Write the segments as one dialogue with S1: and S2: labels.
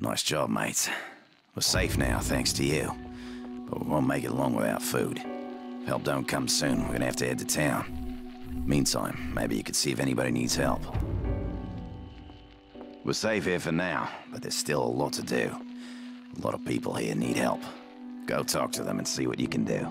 S1: Nice job, mates. We're safe now, thanks to you. But we won't make it long without food. If help don't come soon, we're gonna have to head to town. Meantime, maybe you could see if anybody needs help. We're safe here for now, but there's still a lot to do. A lot of people here need help. Go talk to them and see what you can do.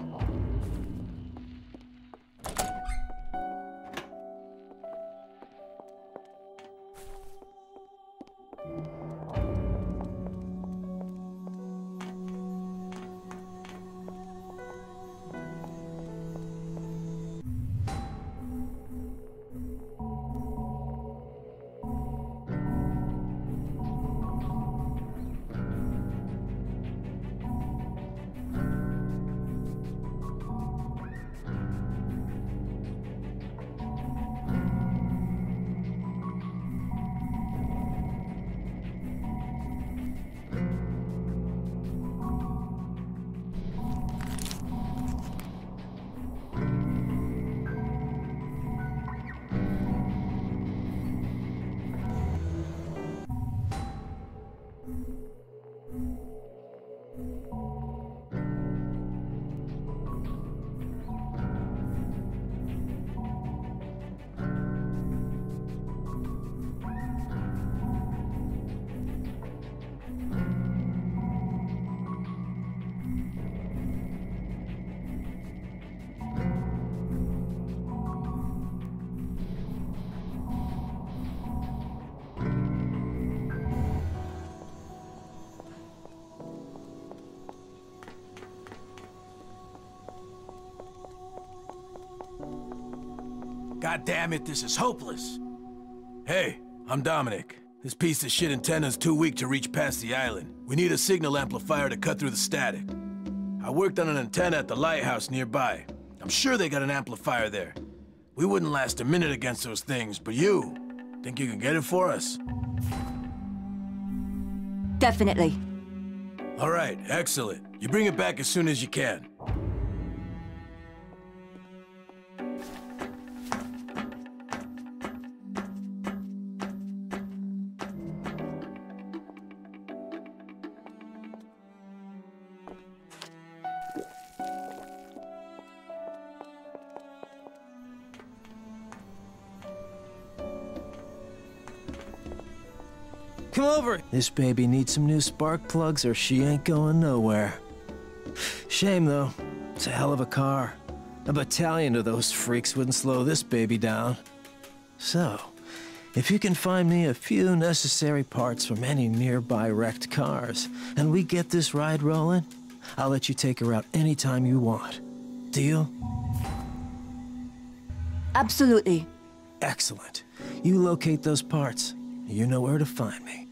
S2: God damn it, this is hopeless. Hey, I'm Dominic. This piece of shit antenna's too weak to reach past the island. We need a signal amplifier to cut through the static. I worked on an antenna at the lighthouse nearby. I'm sure they got an amplifier there. We wouldn't last a minute against those things, but you, think you can get it for us?
S3: Definitely.
S2: All right, excellent. You bring it back as soon as you can.
S4: This baby needs some new spark plugs or she ain't going nowhere. Shame, though. It's a hell of a car. A battalion of those freaks wouldn't slow this baby down. So, if you can find me a few necessary parts from any nearby wrecked cars, and we get this ride rolling, I'll let you take her out anytime you want. Deal?
S3: Absolutely.
S4: Excellent. You locate those parts. You know where to find me.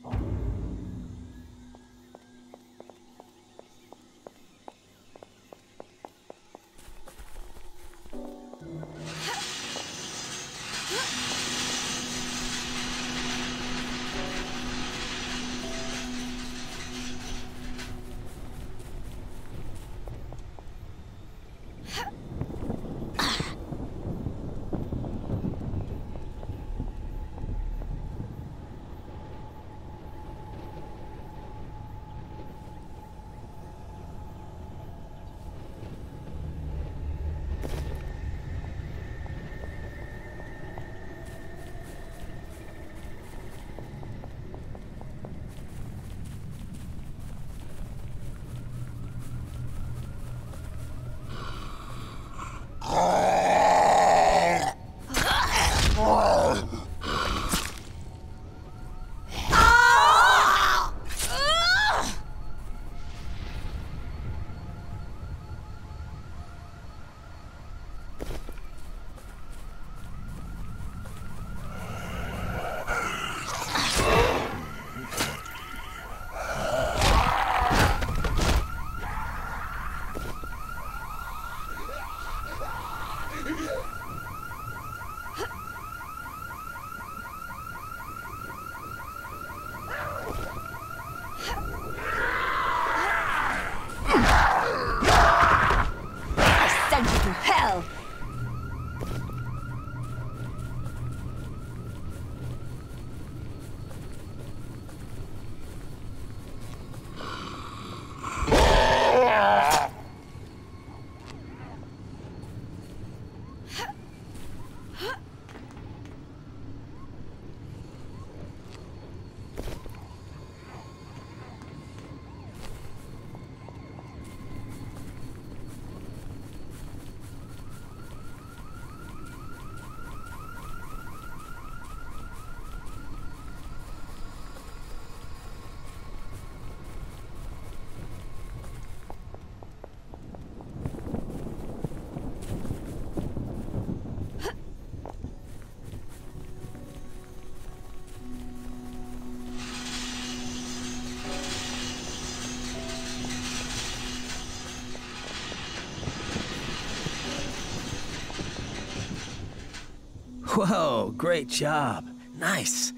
S4: Whoa, great job. Nice.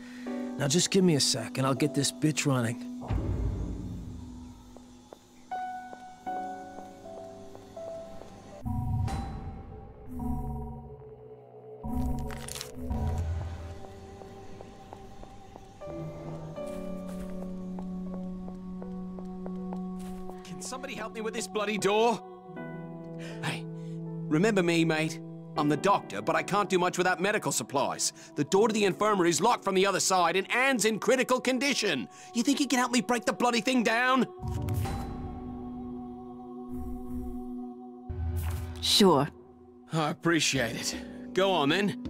S4: Now just give me a sec and I'll get this bitch running.
S5: Can somebody help me with this bloody door? Hey, remember me, mate? I'm the doctor, but I can't do much without medical supplies. The door to the infirmary is locked from the other side, and Anne's in critical condition. You think you can help me break the bloody thing down?
S3: Sure.
S5: I appreciate it. Go on, then.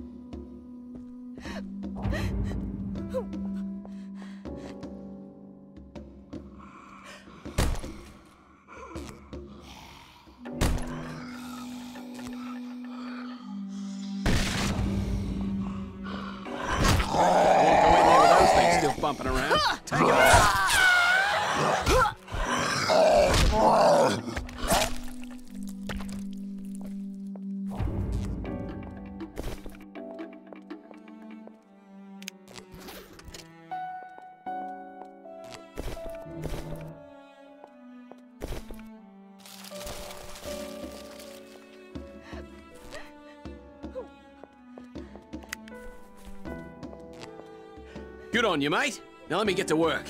S5: Good on you, mate. Now let me get to work.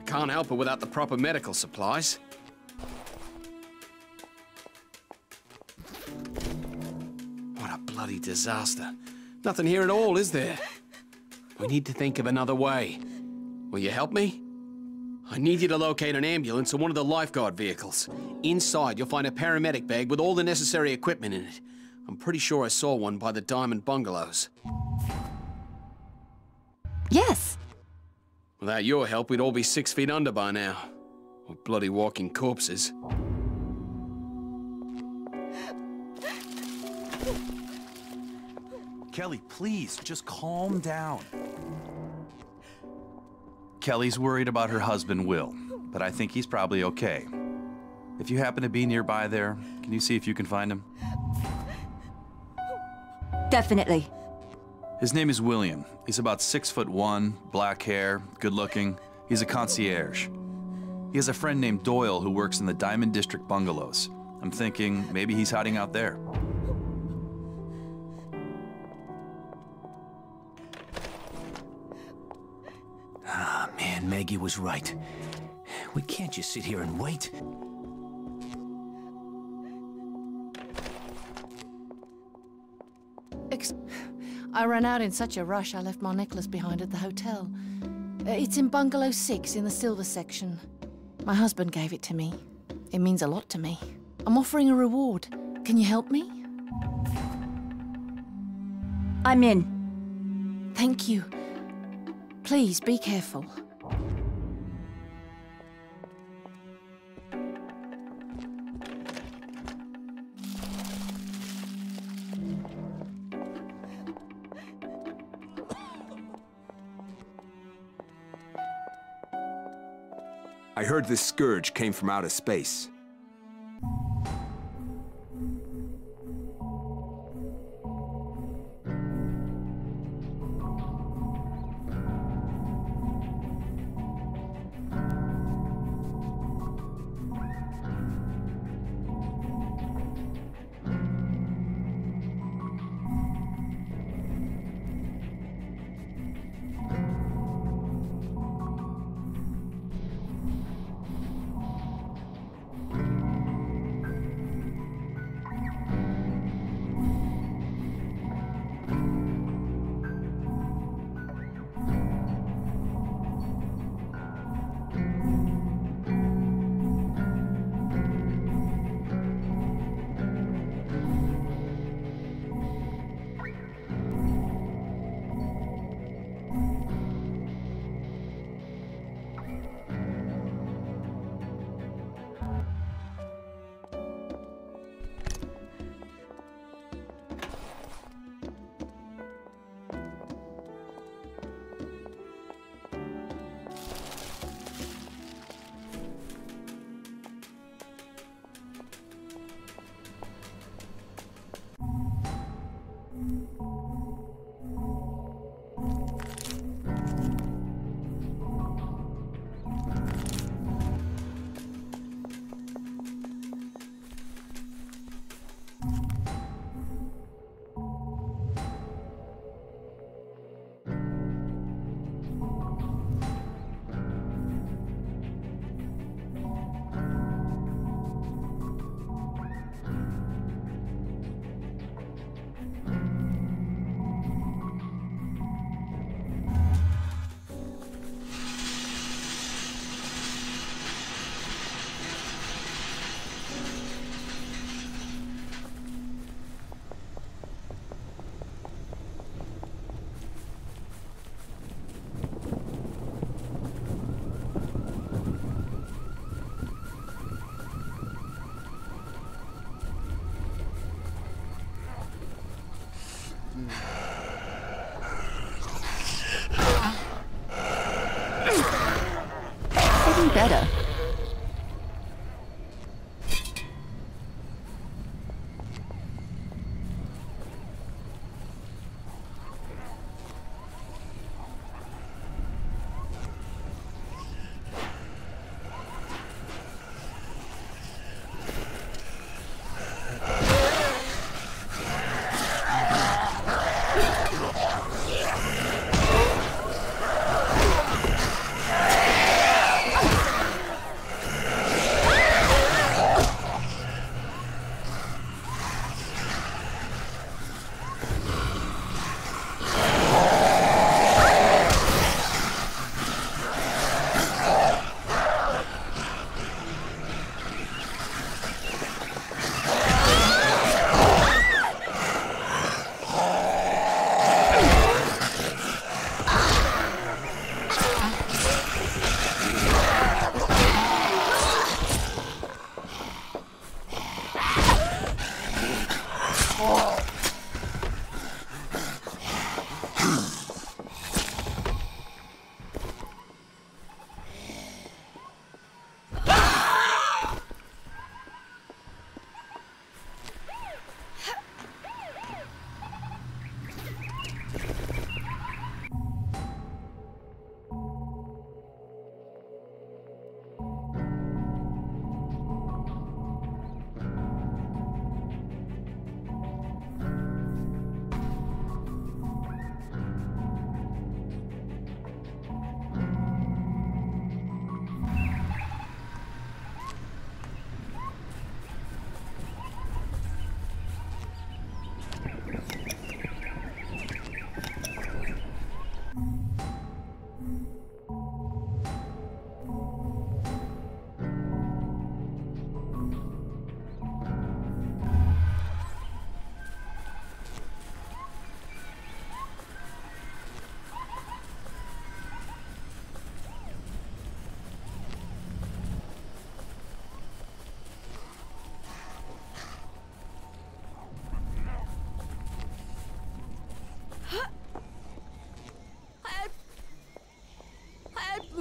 S5: I can't help her without the proper medical supplies. What a bloody disaster. Nothing here at all, is there? We need to think of another way. Will you help me? I need you to locate an ambulance or one of the lifeguard vehicles. Inside, you'll find a paramedic bag with all the necessary equipment in it. I'm pretty sure I saw one by the Diamond Bungalows. Without your help, we'd all be six feet under by now. Or bloody walking corpses.
S6: Kelly, please, just calm down. Kelly's worried about her husband, Will, but I think he's probably okay. If you happen to be nearby there, can you see if you can find him?
S3: Definitely.
S6: His name is William. He's about six foot one, black hair, good looking. He's a concierge. He has a friend named Doyle who works in the Diamond District bungalows. I'm thinking maybe he's hiding out there.
S7: Ah, man, Maggie was right. We can't just sit here and wait.
S8: Ex- I ran out in such a rush I left my necklace behind at the hotel. Uh, It's in bungalow 6 in the silver section. My husband gave it to me. It means a lot to me. I'm offering a reward. Can you help me?
S3: I'm in.
S8: Thank you. Please be careful.
S9: I heard this scourge came from outer space.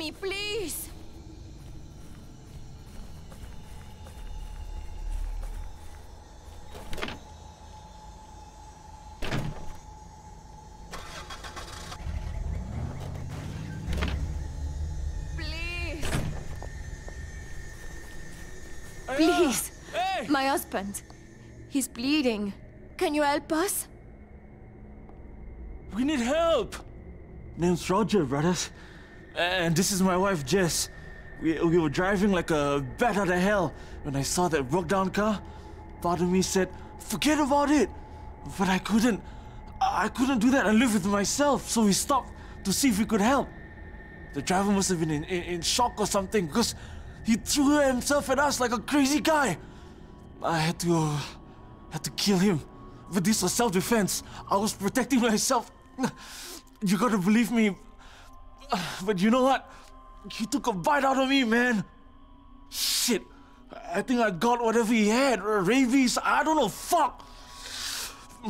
S10: Me, please! Please! Please! Ah, My husband. He's bleeding. Can you help us?
S11: We need help! Name's Roger, brothers. And this is my wife, Jess. We, we were driving like a bat out of hell when I saw that broke down car. Part of me said, forget about it! But I couldn't. I couldn't do that and live with myself, so we stopped to see if we could help. The driver must have been in, in, in shock or something because he threw himself at us like a crazy guy. I had to. Had to kill him. But this was self-defense. I was protecting myself. You gotta believe me. But you know what? He took a bite out of me, man. Shit. I think I got whatever he had. or Rabies. I don't know. Fuck.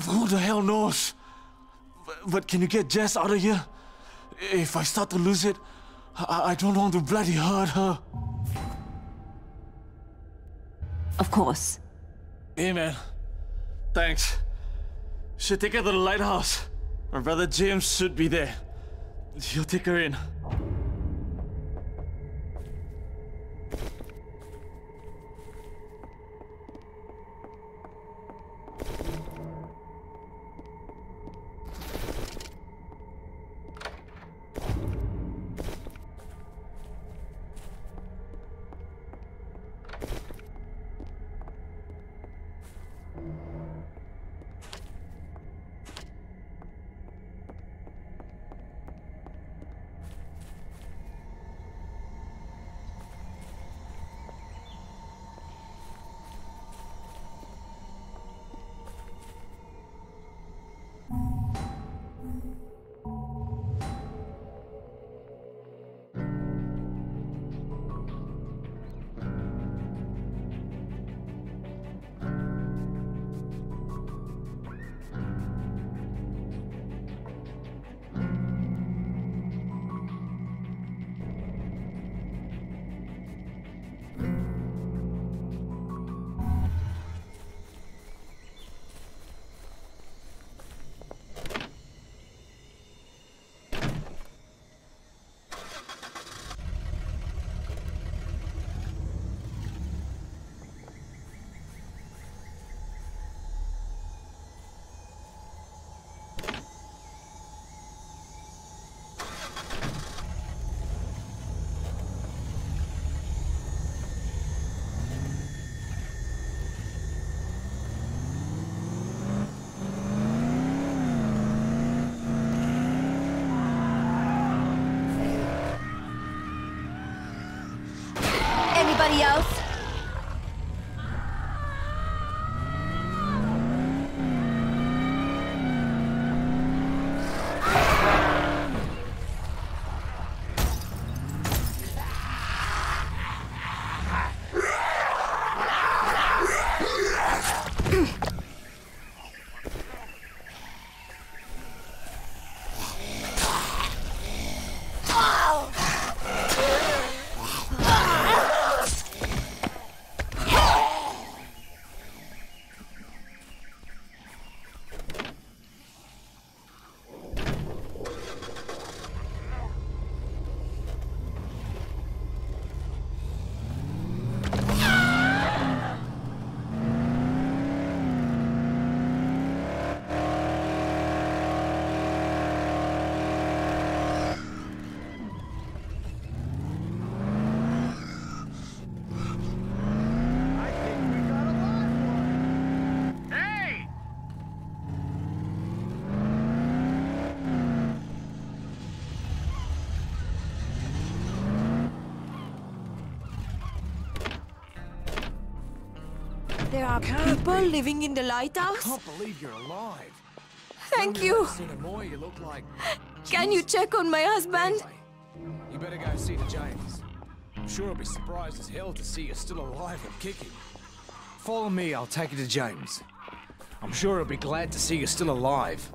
S11: Who the hell knows? But, but can you get Jess out of here? If I start to lose it, I, I don't want to bloody hurt her.
S3: Of course.
S11: Hey, man. Thanks. Should take her to the lighthouse. My brother James should be there. He'll take her in.
S12: Anybody else? There are people living in the lighthouse?
S13: I Can't believe you're alive.
S12: Thank you.
S13: More, you look like.
S12: Can you check on my husband?
S13: You better go see the James. I'm sure he'll be surprised as hell to see you still alive and kicking. Follow me, I'll take you to James. I'm sure he'll be glad to see you still alive.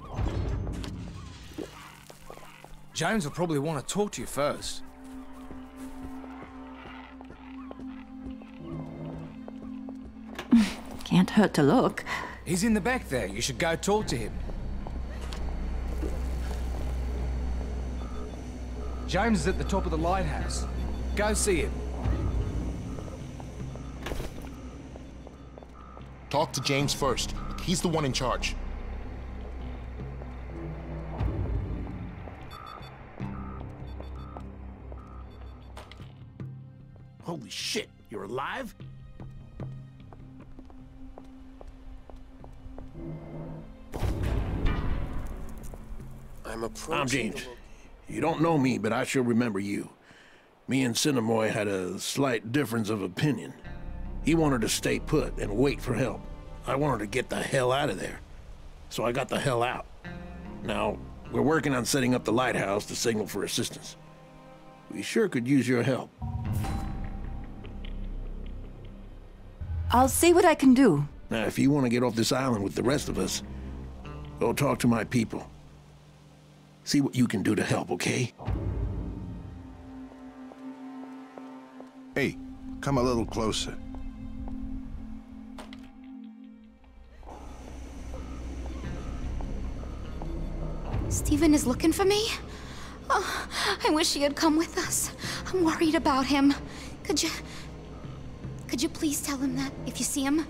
S13: James will probably want to talk to you first.
S3: Can't hurt to look.
S13: He's in the back there. You should go talk to him. James is at the top of the lighthouse. Go see him.
S14: Talk to James first. He's the one in charge.
S15: I'm
S2: James. You don't know me, but I sure remember you. Me and Sinamoi had a slight difference of opinion. He wanted to stay put and wait for help. I wanted to get the hell out of there. So I got the hell out. Now, we're working on setting up the lighthouse to signal for assistance. We sure could use your help.
S3: I'll see what I can do.
S2: Now, if you want to get off this island with the rest of us, go talk to my people. See what you can do to help, okay?
S16: Hey, come a little closer.
S12: Stephen is looking for me? Oh, I wish he had come with us. I'm worried about him. Could you... Could you please tell him that, if you see him?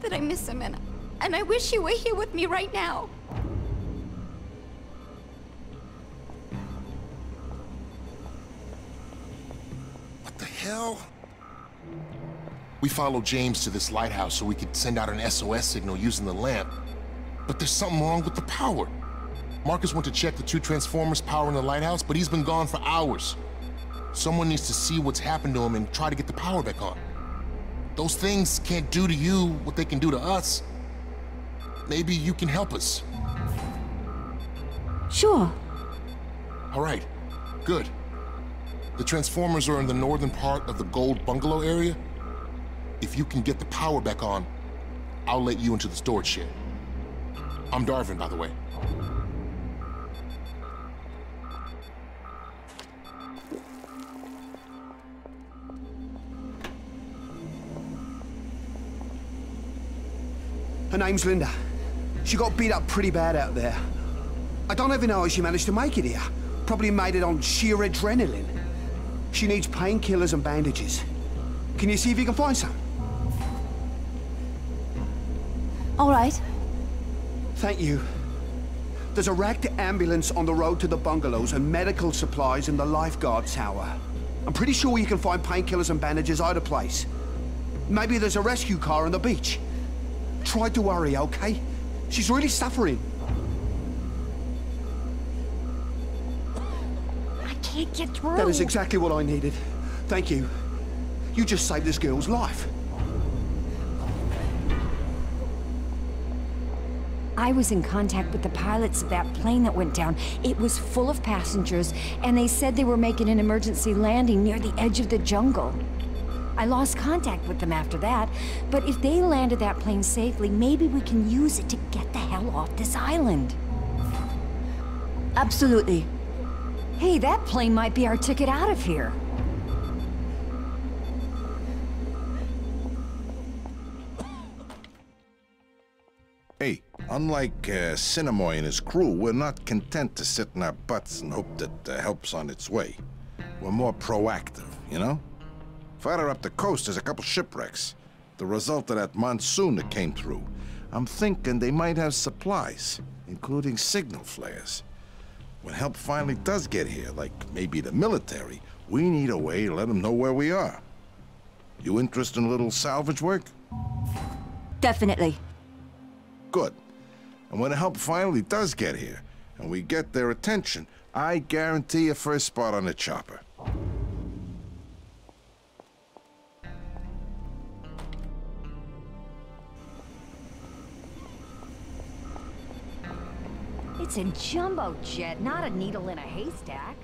S12: That I miss him and... And I wish he were here with me right now.
S14: Hell? We followed James to this lighthouse so we could send out an SOS signal using the lamp. But there's something wrong with the power. Marcus went to check the two transformers powering the lighthouse, but he's been gone for hours. Someone needs to see what's happened to him and try to get the power back on. Those things can't do to you what they can do to us. Maybe you can help us.
S3: Sure.
S14: All right, good. The Transformers are in the northern part of the Gold Bungalow area. If you can get the power back on, I'll let you into the storage shed. I'm Darvin, by the way.
S17: Her name's Linda. She got beat up pretty bad out there. I don't even know how she managed to make it here. Probably made it on sheer adrenaline. She needs painkillers and bandages. Can you see if you can find some?
S3: All right.
S17: Thank you. There's a wrecked ambulance on the road to the bungalows and medical supplies in the lifeguard tower. I'm pretty sure you can find painkillers and bandages either place. Maybe there's a rescue car on the beach. Try to worry, okay? She's really suffering.
S12: Can't get through.
S17: That is exactly what I needed. Thank you. You just saved this girl's life.
S18: I was in contact with the pilots of that plane that went down. It was full of passengers, and they said they were making an emergency landing near the edge of the jungle. I lost contact with them after that, but if they landed that plane safely, maybe we can use it to get the hell off this island.
S3: Absolutely.
S18: Hey, that plane might be our ticket out of here.
S16: Hey, unlike uh, Sinamoi and his crew, we're not content to sit in our butts and hope that uh, help's on its way. We're more proactive, you know? Farther up the coast, there's a couple shipwrecks. The result of that monsoon that came through. I'm thinking they might have supplies, including signal flares. When help finally does get here, like maybe the military, we need a way to let them know where we are. You interested in a little salvage work?
S3: Definitely.
S16: Good. And when help finally does get here, and we get their attention, I guarantee a first spot on the chopper.
S18: It's a jumbo jet, not a needle in a haystack.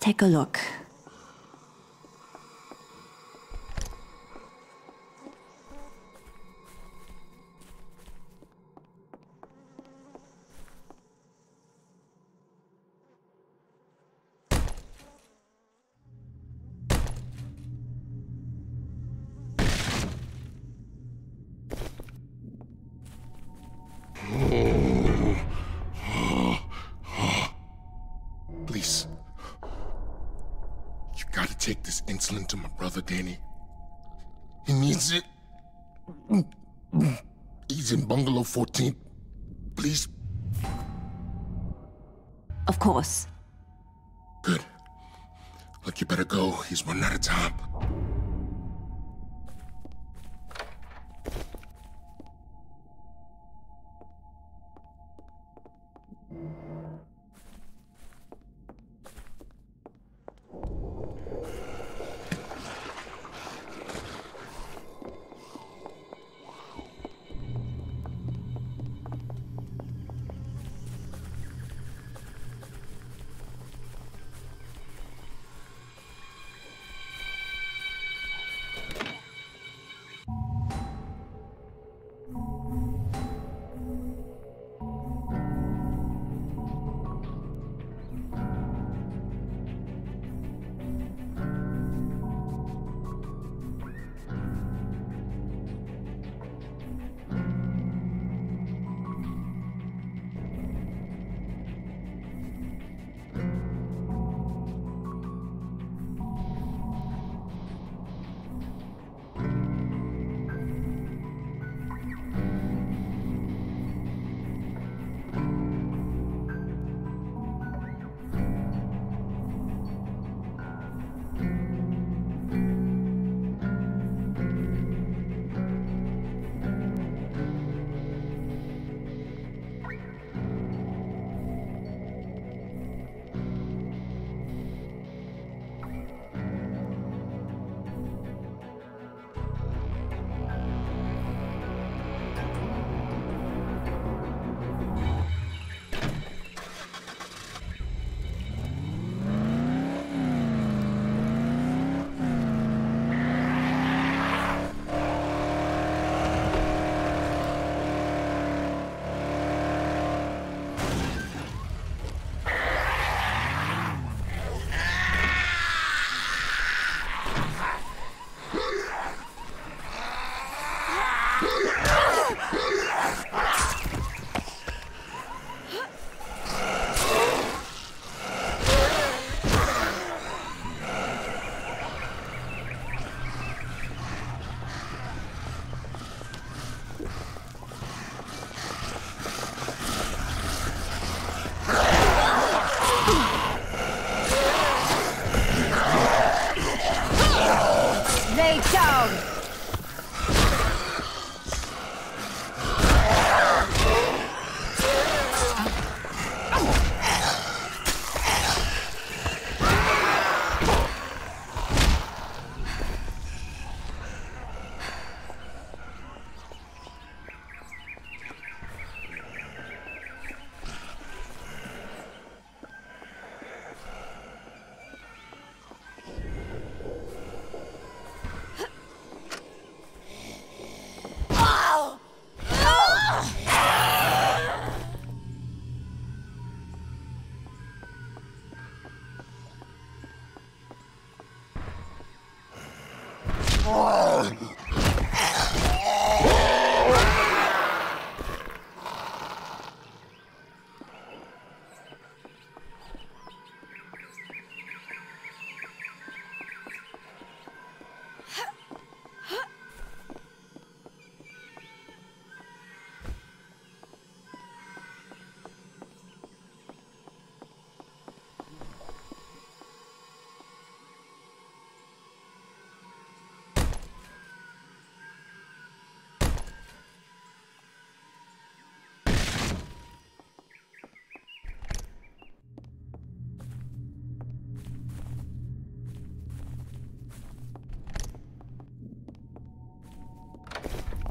S3: Take a look.
S14: In bungalow 14. Please.
S3: Of course.
S14: Good. Look, you better go. He's running out of time.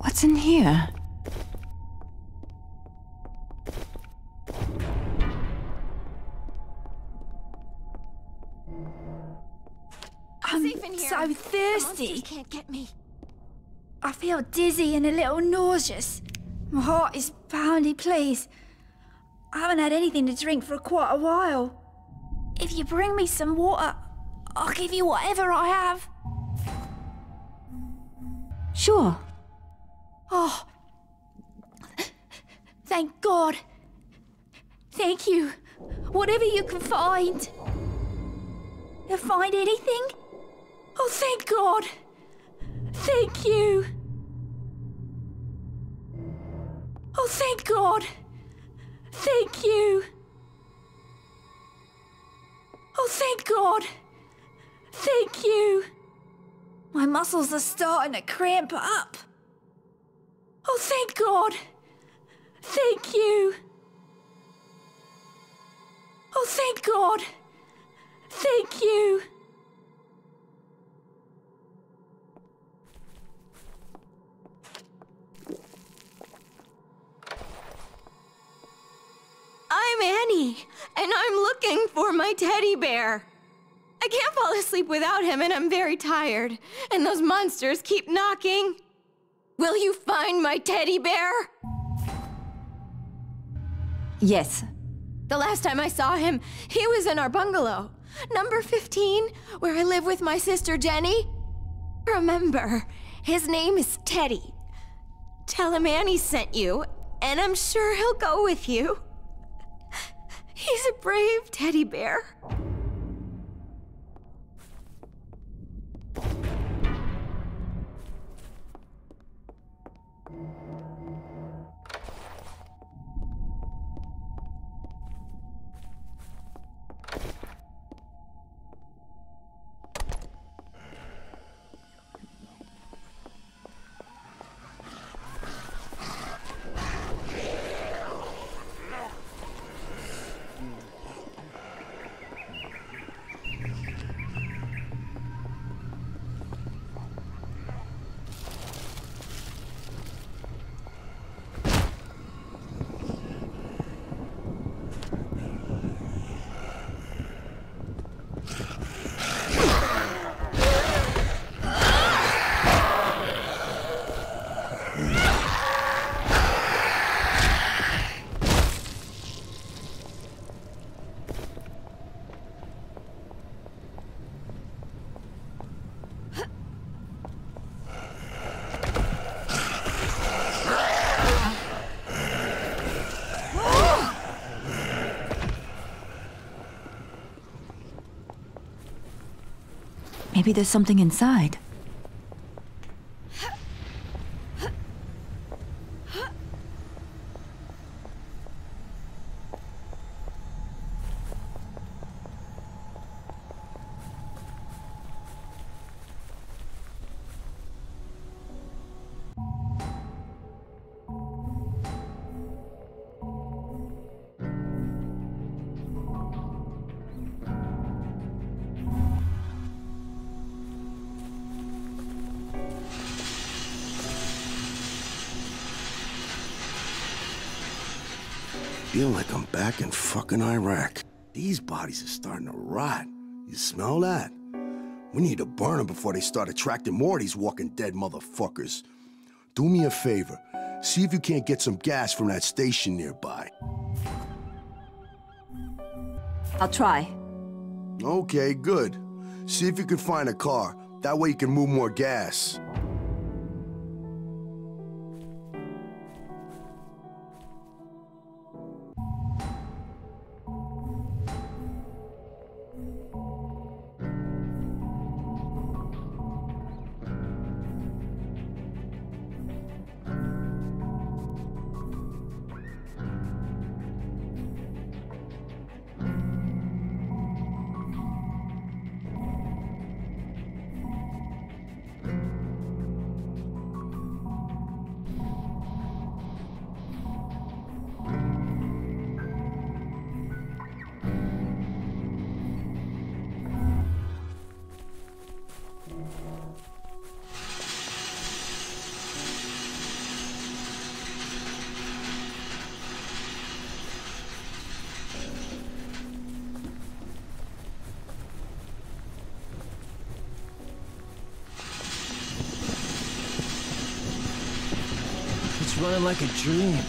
S3: What's in here?
S19: I'm
S10: Safe in here.
S19: so thirsty.
S10: can't get me.
S19: I feel dizzy and a little nauseous. My heart is pounding, please. I haven't had anything to drink for quite a while. If you bring me some water, I'll give you whatever I have.
S3: Sure.
S19: Oh. Thank God. Thank you. Whatever you can find. You find anything? Oh, thank God. Thank you. Oh, thank God. Thank you. Oh, thank God. Thank you. My muscles are starting to cramp up. Oh, thank God. Thank you. Oh, thank God. Thank you.
S12: I'm Annie, and I'm looking for my teddy bear. I can't fall asleep without him, and I'm very tired. And those monsters keep knocking. Will you find my teddy bear?
S3: Yes.
S12: The last time I saw him, he was in our bungalow, number 15, where I live with my sister Jenny. Remember, his name is Teddy. Tell him Annie sent you, and I'm sure he'll go with you. He's a brave teddy bear.
S3: Maybe there's something inside.
S20: Back in fucking Iraq. These bodies are starting to rot. You smell that? We need to burn them before they start attracting more of these walking dead motherfuckers. Do me a favor. See if you can't get some gas from that station nearby.
S3: I'll try.
S20: Okay, good. See if you can find a car. That way you can move more gas.
S4: Like a dream.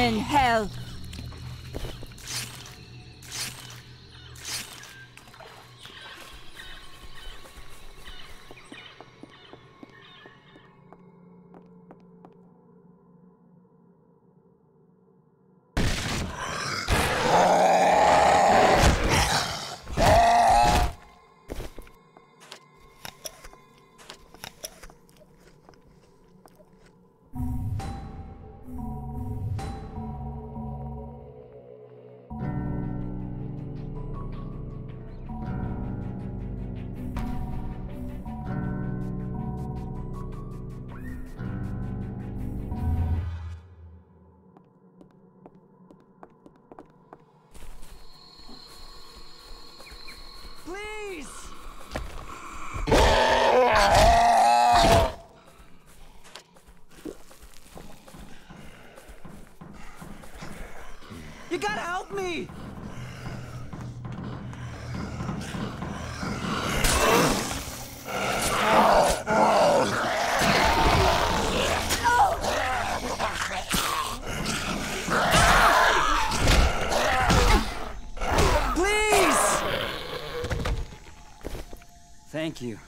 S12: In hell!
S4: Me!
S21: Please! Thank you.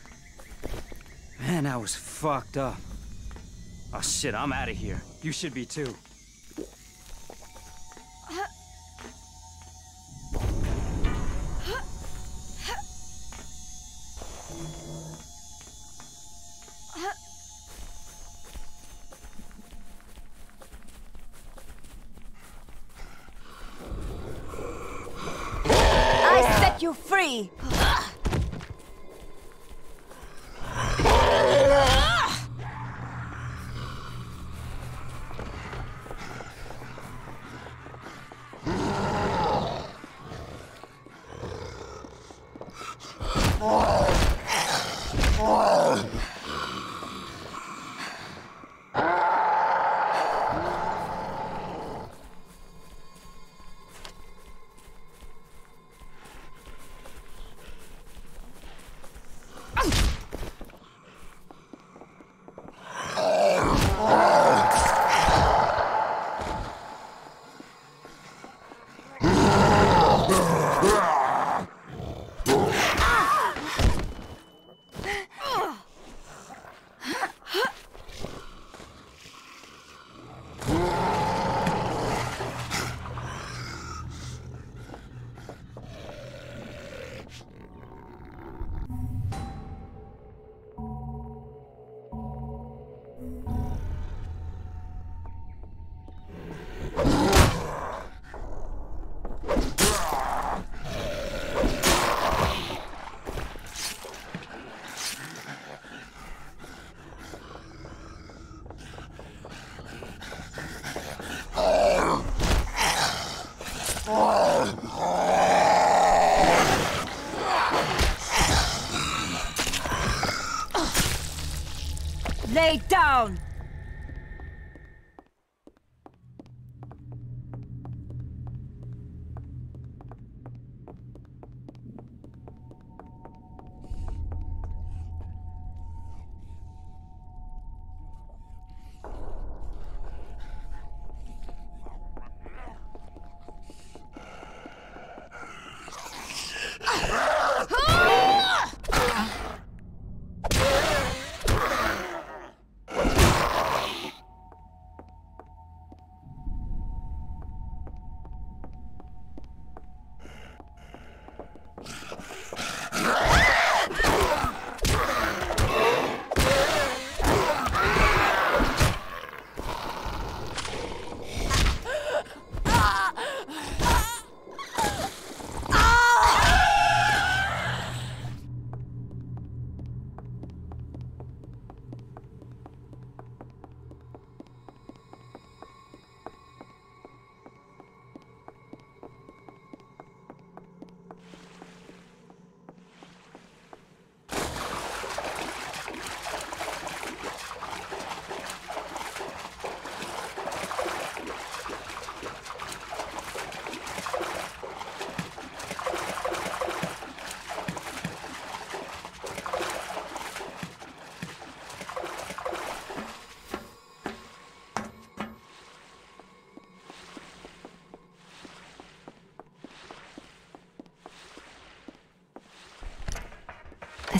S21: Man, I was fucked up. Oh shit, I'm out of here. You should be too.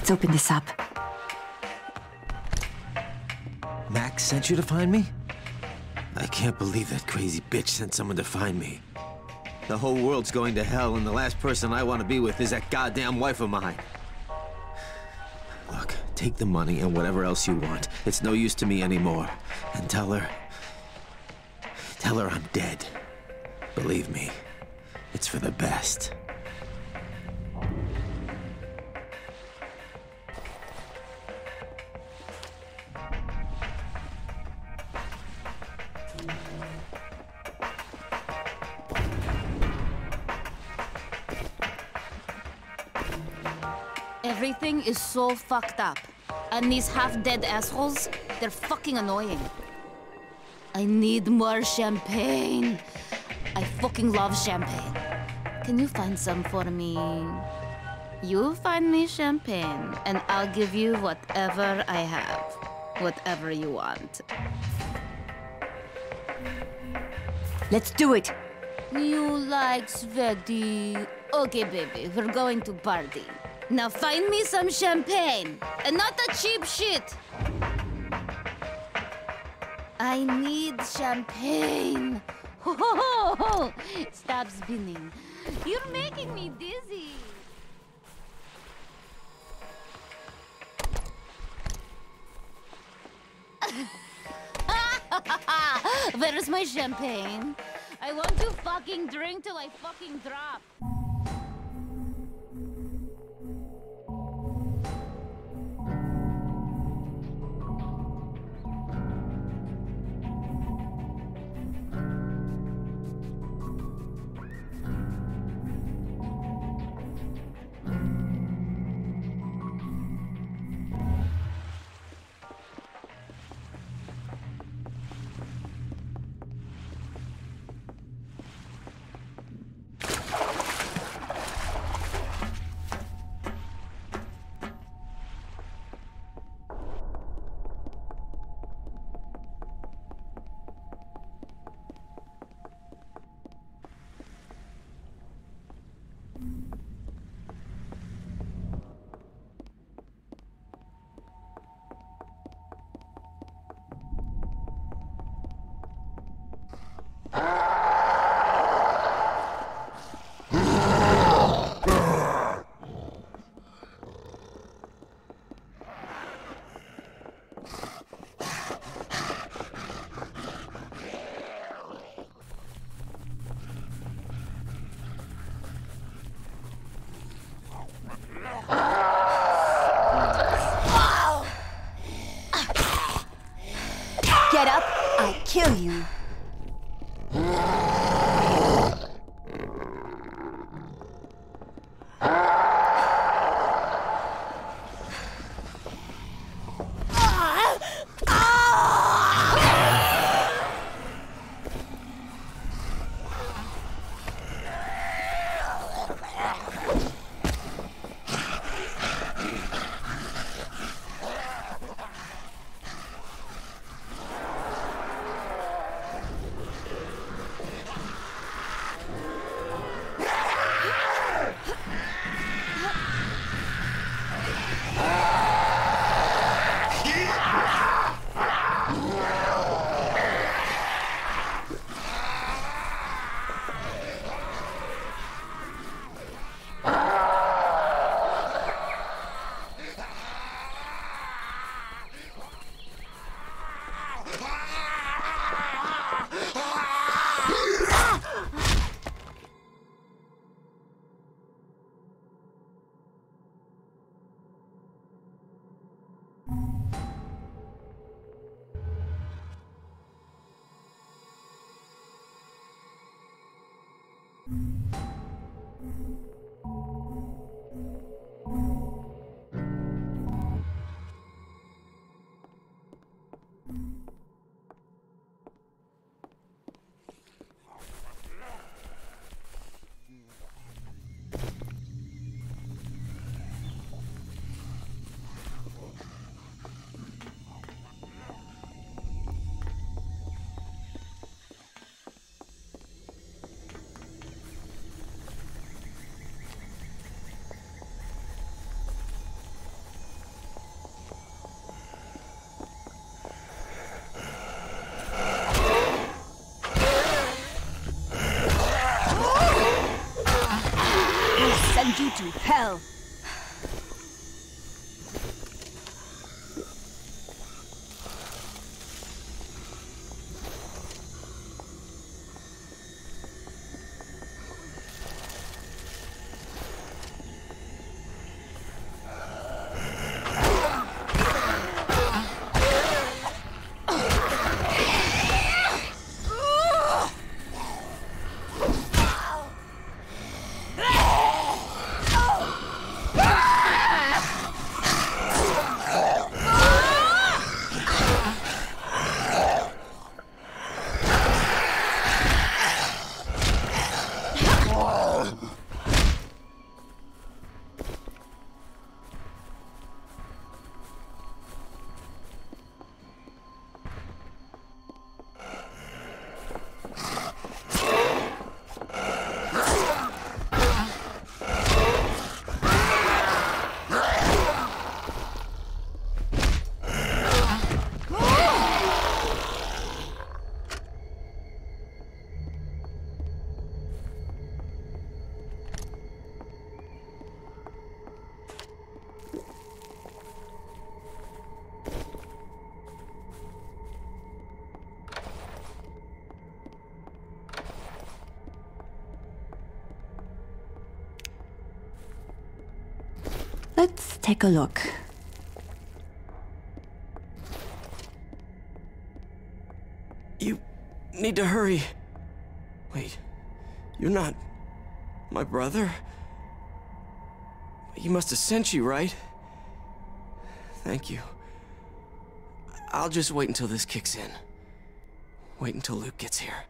S3: Let's open this up.
S4: Max sent you to find me? I can't believe that crazy bitch sent someone to find me. The whole world's going to hell, and the last person I want to be with is that goddamn wife of mine. Look, take the money and whatever else you want. It's no use to me anymore. And tell her... Tell her I'm dead. Believe me, it's for the best.
S22: So fucked up. And these half-dead assholes, they're fucking annoying. I need more champagne. I fucking love champagne. Can you find some for me? You find me champagne, and I'll give you whatever I have. Whatever you want.
S3: Let's do it.
S22: You like sweaty. Okay, baby, we're going to party. Now find me some champagne, and not the cheap shit. I need champagne. Stop spinning. You're making me dizzy. Where's my champagne? I want to fucking drink till I fucking drop.
S18: Take a look.
S23: You need to hurry. Wait, you're not my brother? He must have sent you, right? Thank you. I'll just wait until this kicks in. Wait until Luke gets here.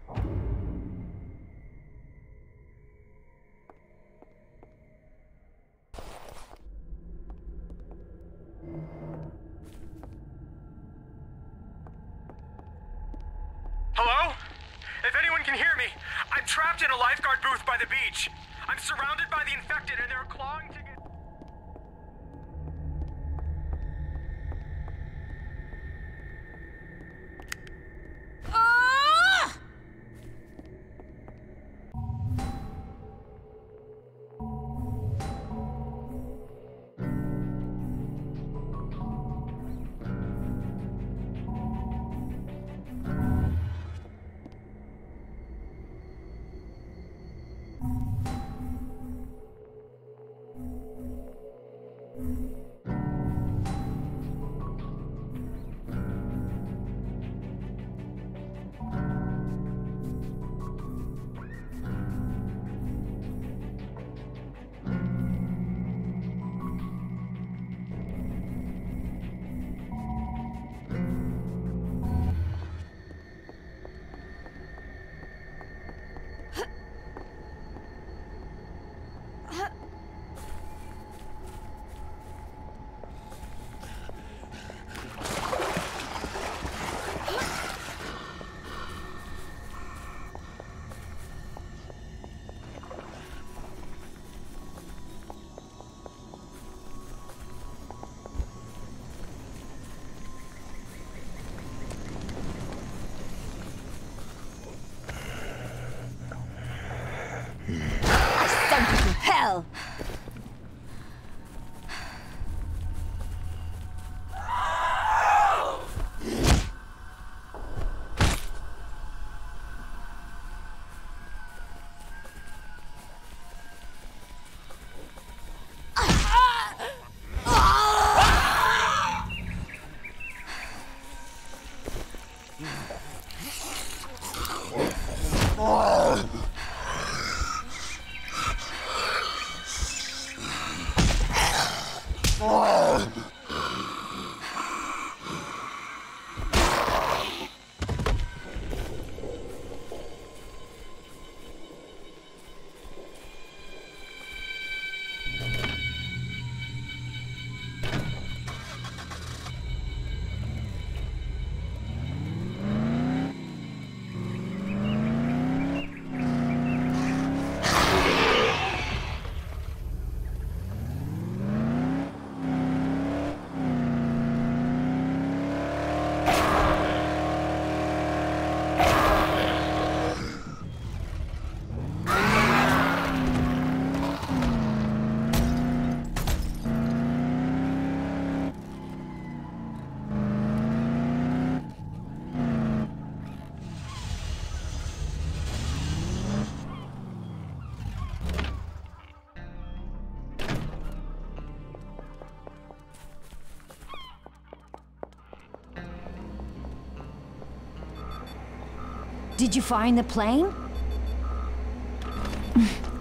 S18: Did you find the plane?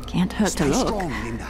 S8: Can't hurt
S17: Stay
S8: to look.
S17: strong, Linda.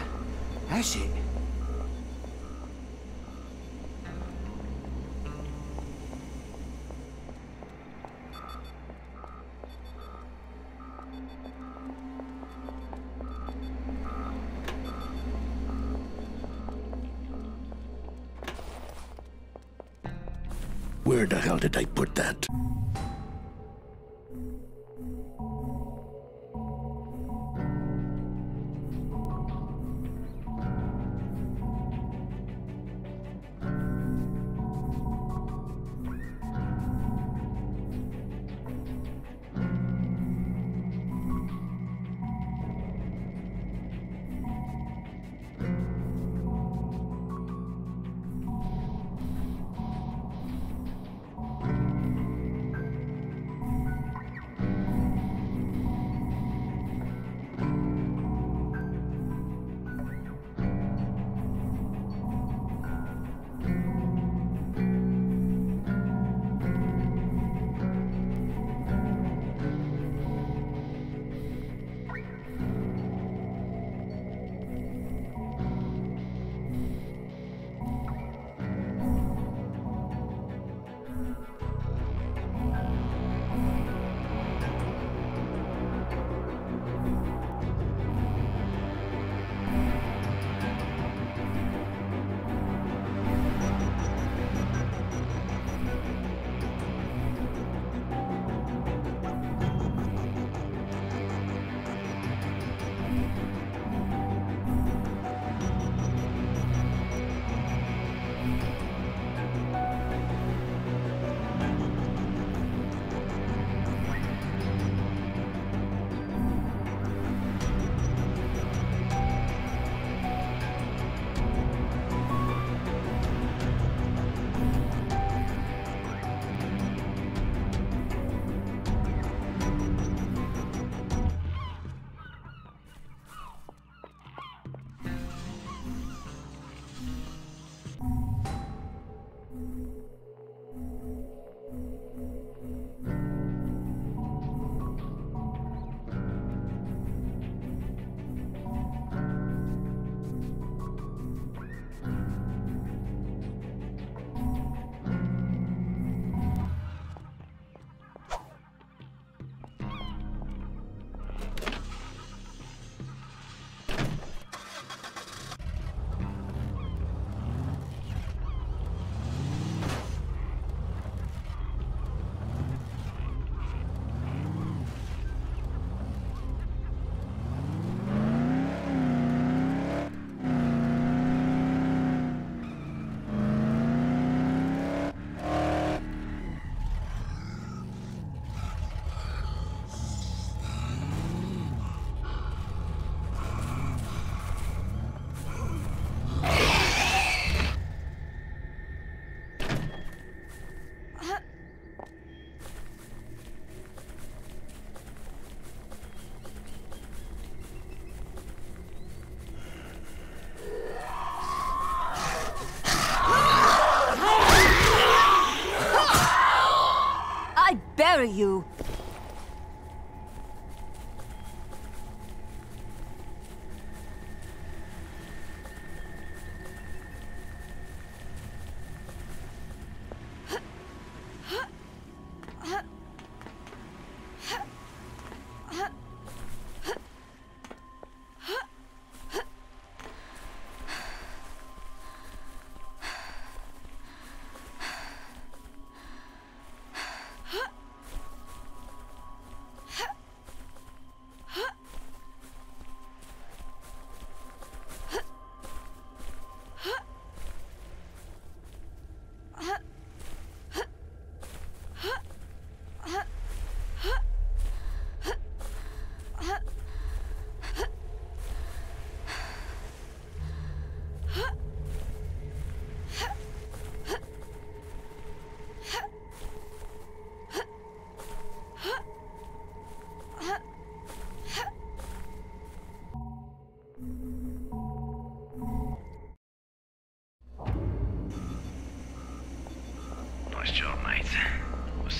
S12: Dare you?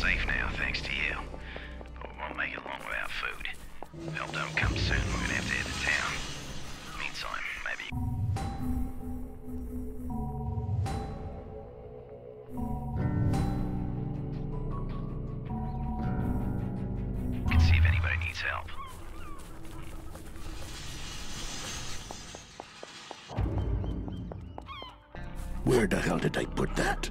S1: Safe now, thanks to you. But we won't make it long without food. If help don't come soon, we're gonna have to head to town. Meantime, maybe...
S15: Where the hell did I put that?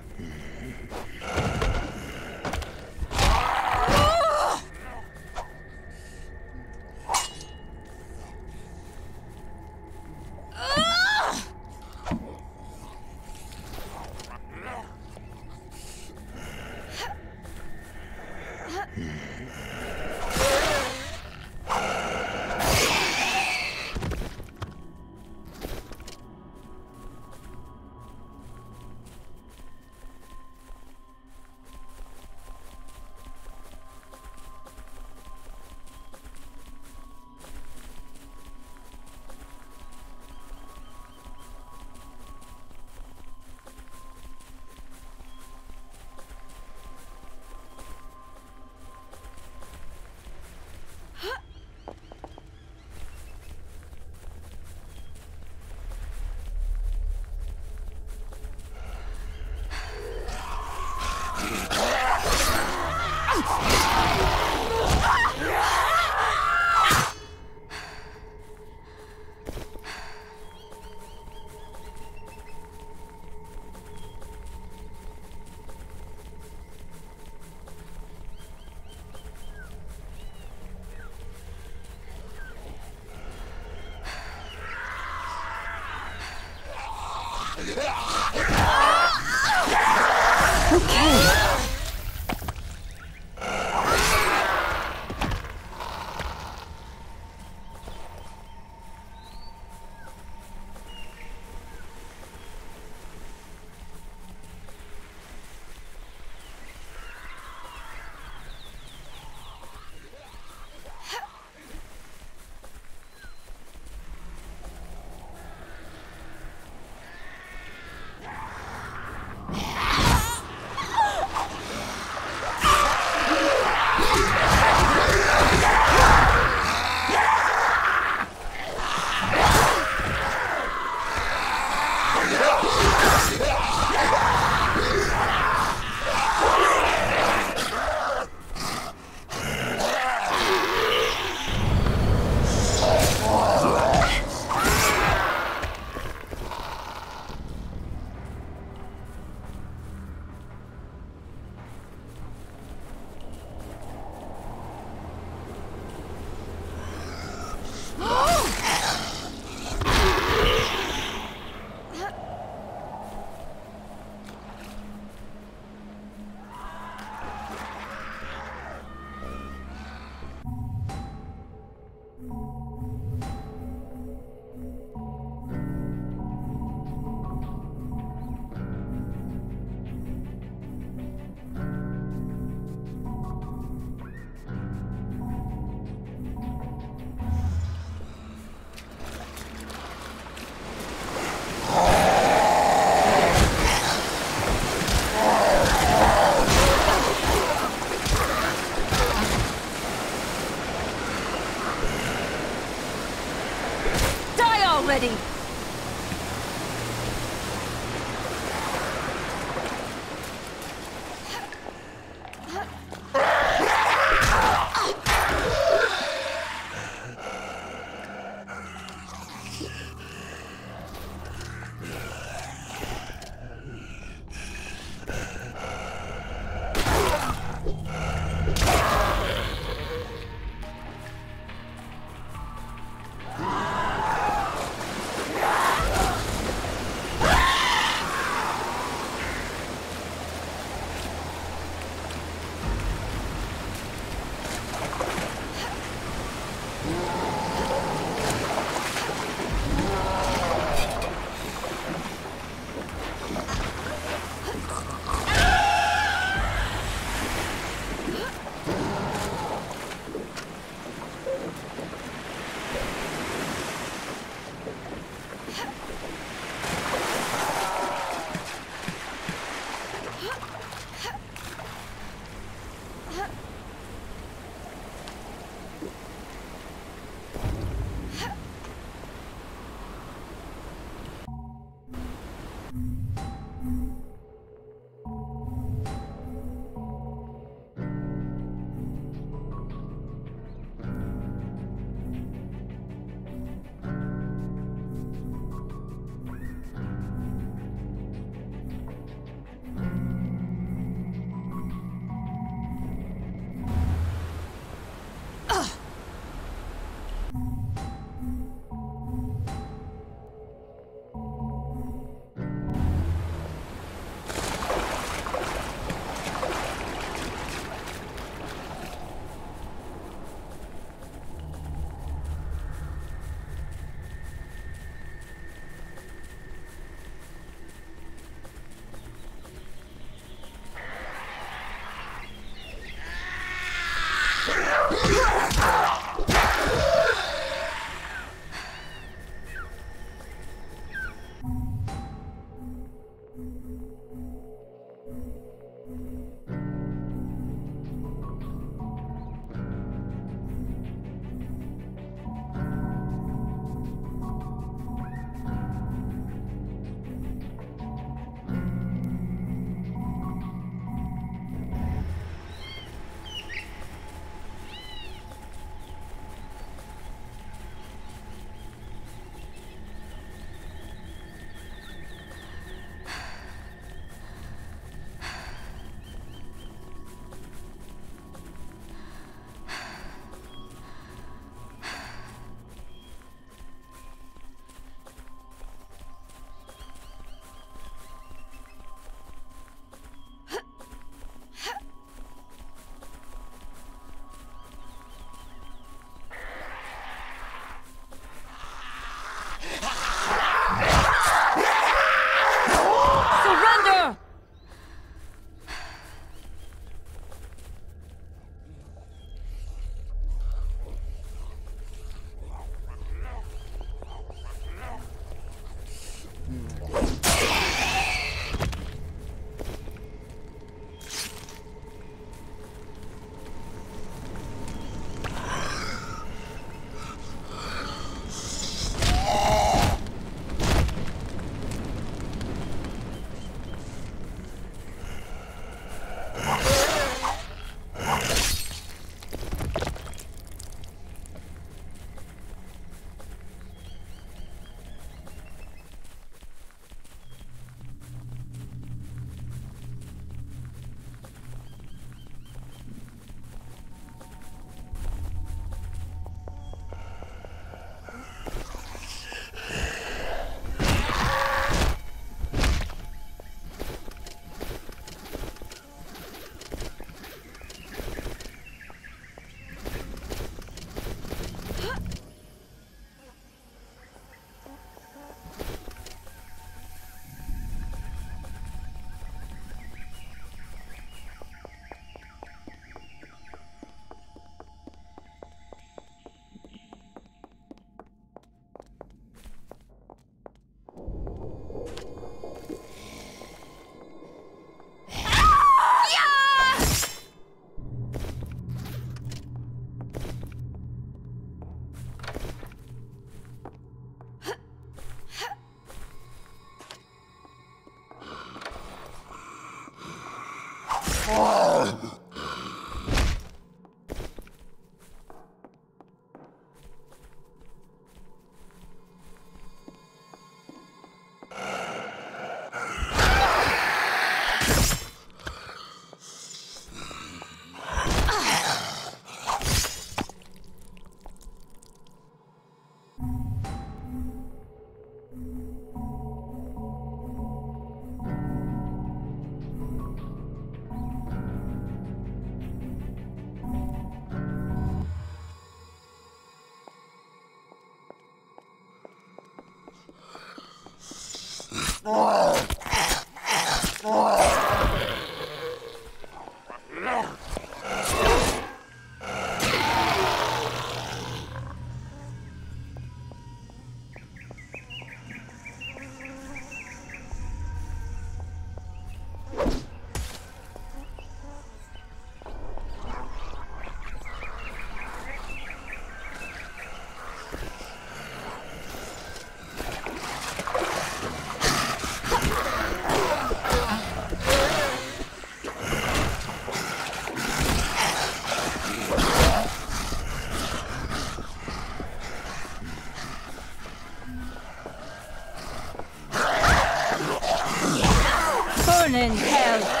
S3: Burn in hell!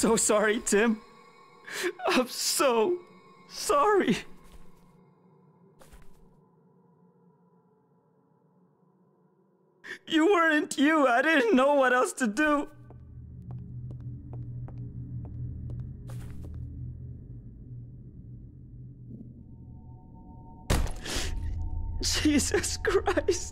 S24: So sorry, Tim. I'm so sorry. You weren't you. I didn't know what else to do. Jesus Christ.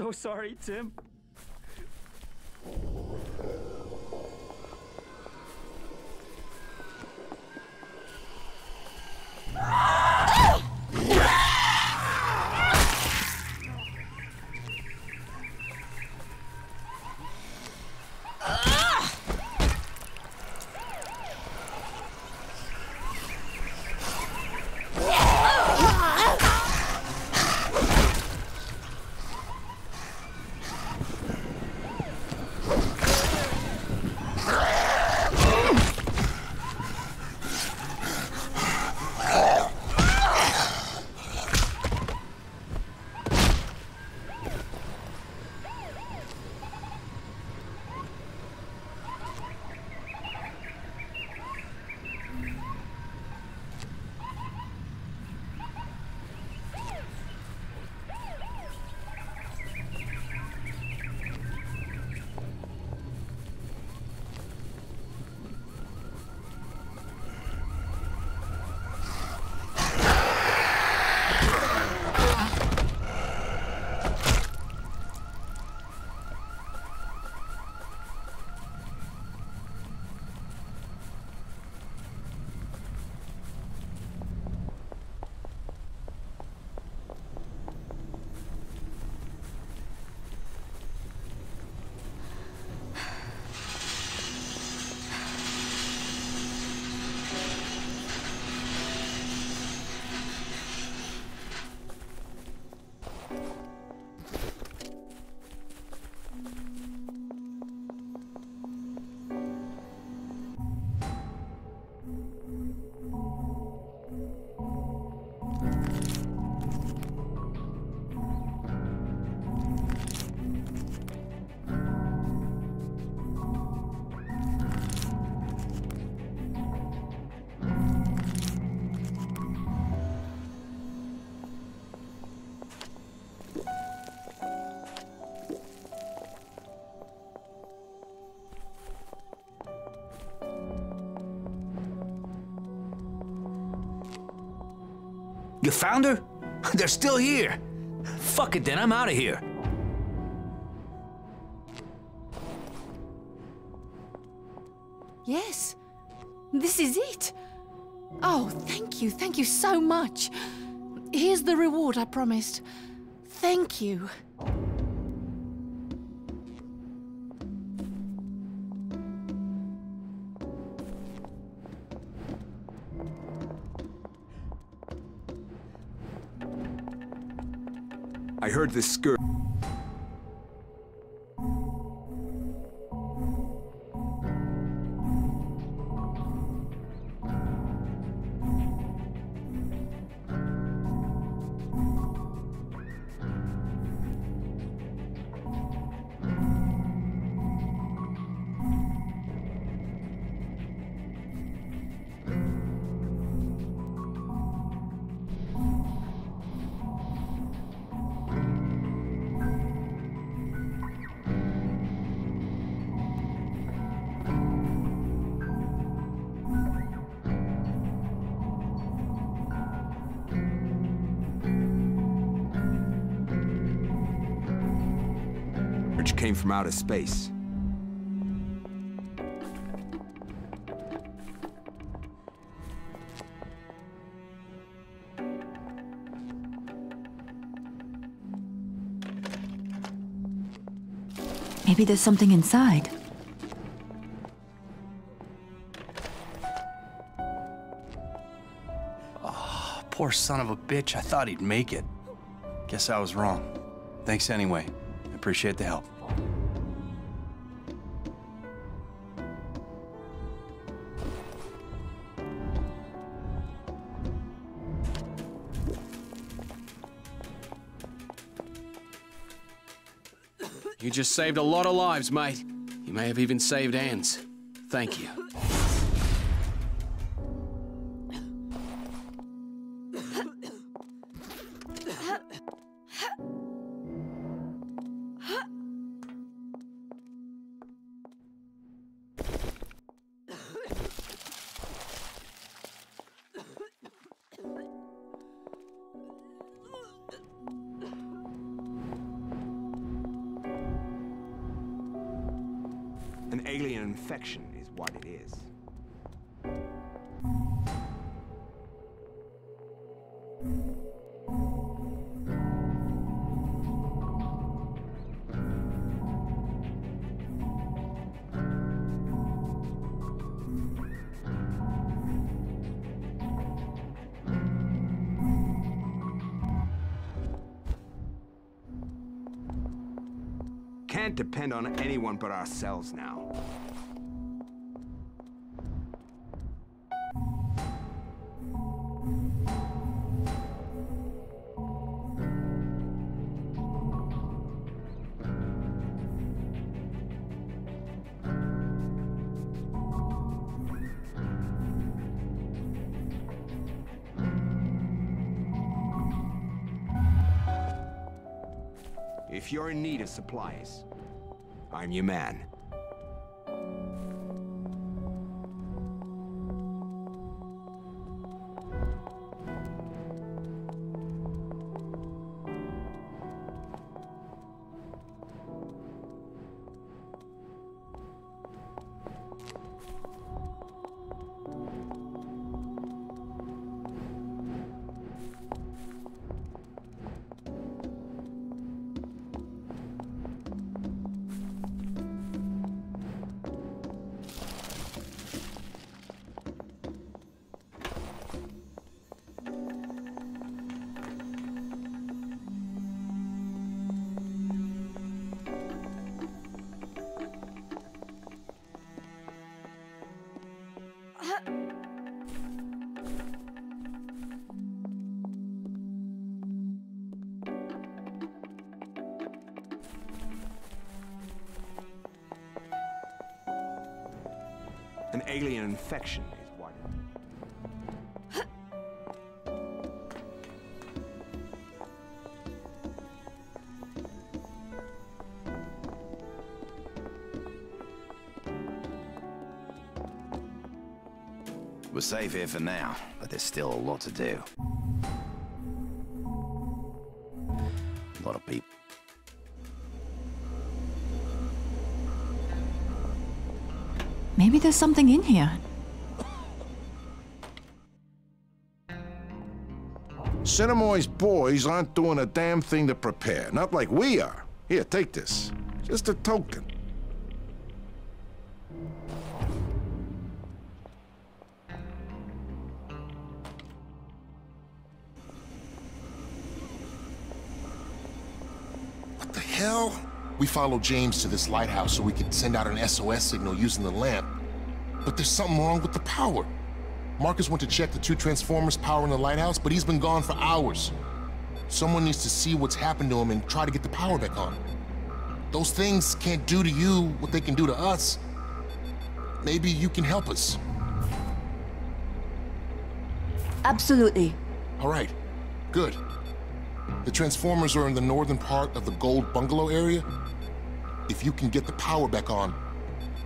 S24: So sorry, Tim.
S7: You found her? They're still here. Fuck it then, I'm out of here.
S8: Yes. This is it. Oh, thank you, thank you so much. Here's the reward I promised. Thank you.
S5: I the skirt. From outer space.
S3: Maybe there's something inside.
S6: Oh, poor son of a bitch. I thought he'd make it. Guess I was wrong. Thanks anyway. I appreciate the help.
S25: Just saved a lot of lives, mate. You may have even saved Anne's. Thank you.
S5: Infection is what it is. Can't depend on anyone but ourselves now. Supplies, I'm your man. Alien infection is what.
S1: We're safe here for now, but there's still a lot to do.
S20: A lot of people.
S3: Maybe there's something in here.
S9: Sinamoi's boys aren't doing a damn thing to prepare. Not like we are. Here, take this. Just a token.
S14: What the hell? We followed James to this lighthouse so we could send out an SOS signal using the lamp. But there's something wrong with the power. Marcus went to check the two transformers powering the lighthouse, but he's been gone for hours. Someone needs to see what's happened to him and try to get the power back on. Those things can't do to you what they can do to us. Maybe you can help us.
S3: Absolutely.
S14: All right, good. The Transformers are in the northern part of the Gold Bungalow area. If you can get the power back on,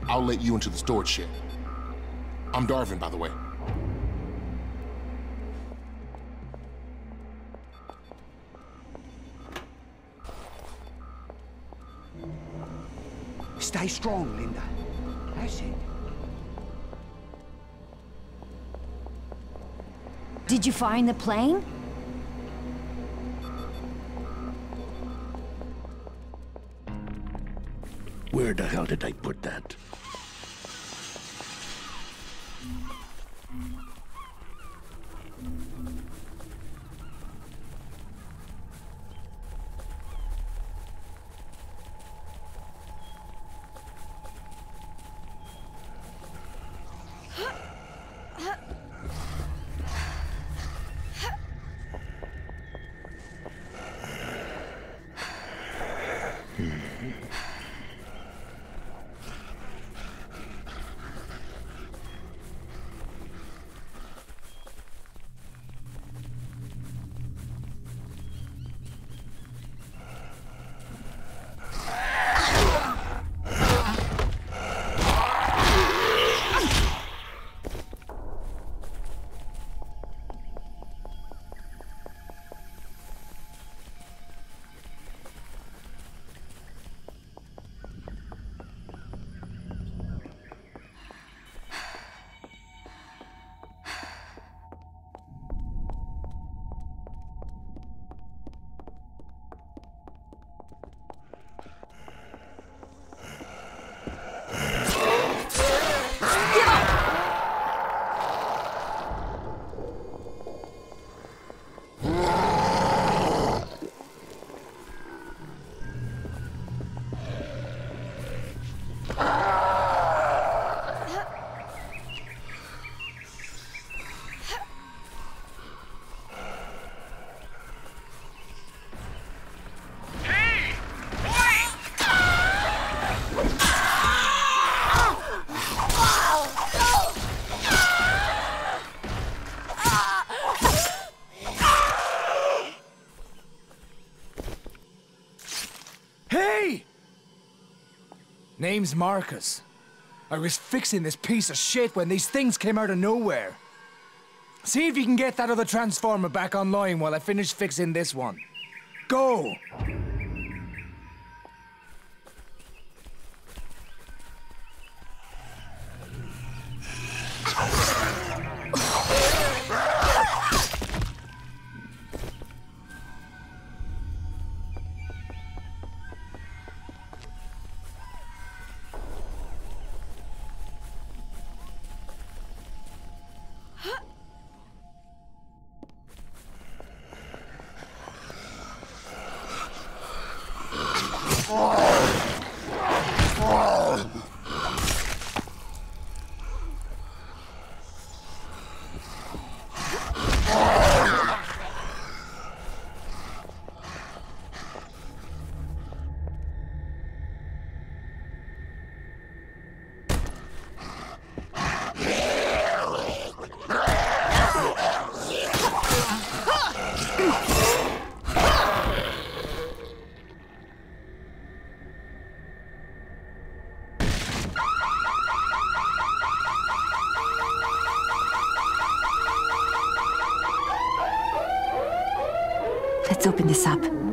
S14: I'll let you into the storage shed. I'm Darvin, by the way.
S17: Stay strong, Linda. That's it.
S18: Did you find the plane?
S15: Where the hell did I put that?
S13: Name's Marcus. I was fixing this piece of shit when these things came out of nowhere. See if you can get that other transformer back online while I finish fixing this one. Go!
S3: Let's open this up.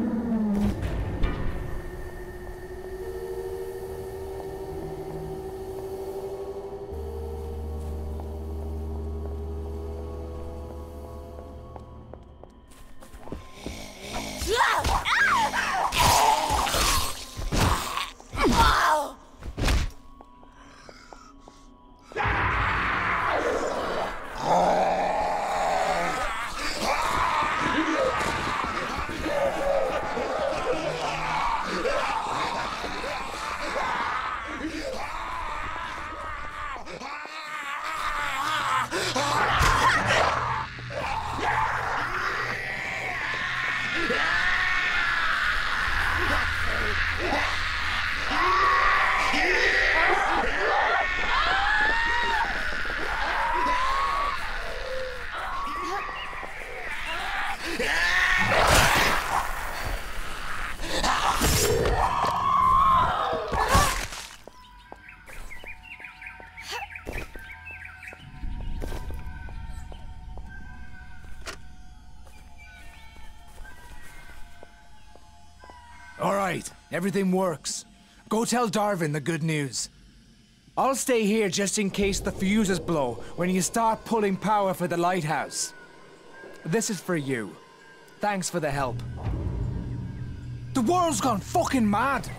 S13: Everything works. Go tell Darwin the good news. I'll stay here just in case the fuses blow when you start pulling power for the lighthouse. This is for you. Thanks for the help. The world's gone fucking mad!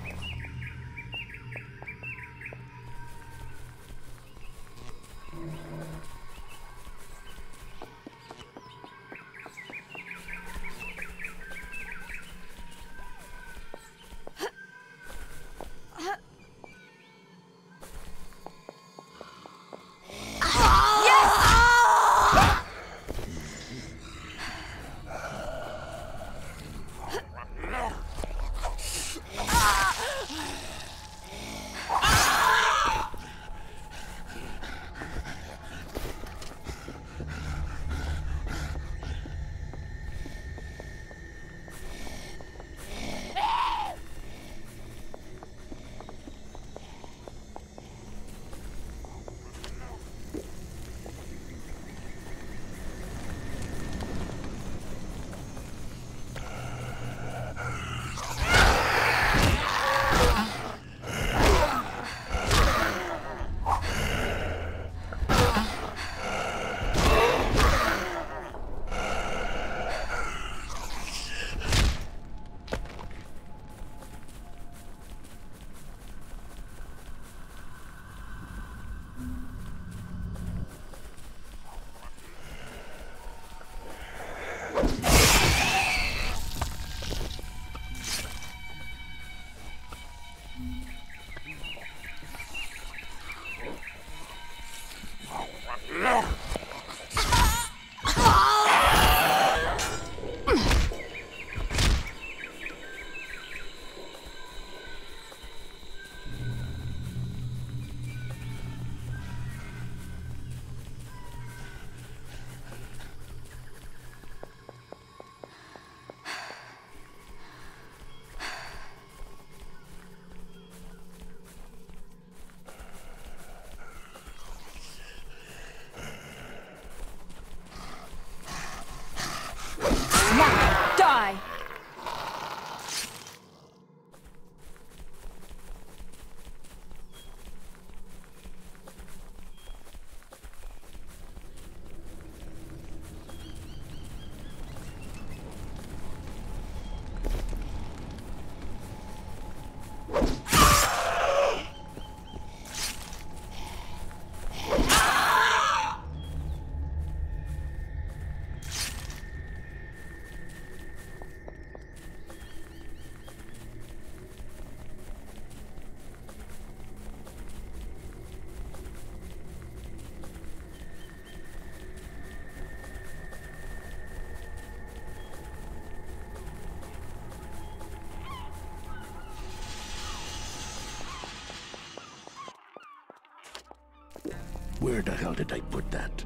S15: Where the hell did I put that?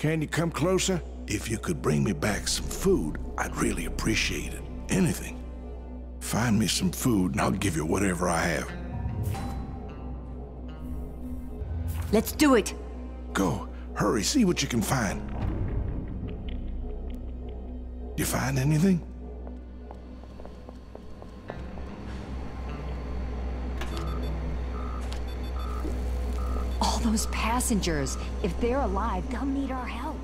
S26: Can you come closer?
S16: If you could bring me back some food, I'd really appreciate it. Anything. Find me some food and I'll give you whatever I have.
S27: Let's do it.
S16: Go. Hurry, see what you can find. You find anything?
S18: Those passengers, if they're alive, they'll need our help.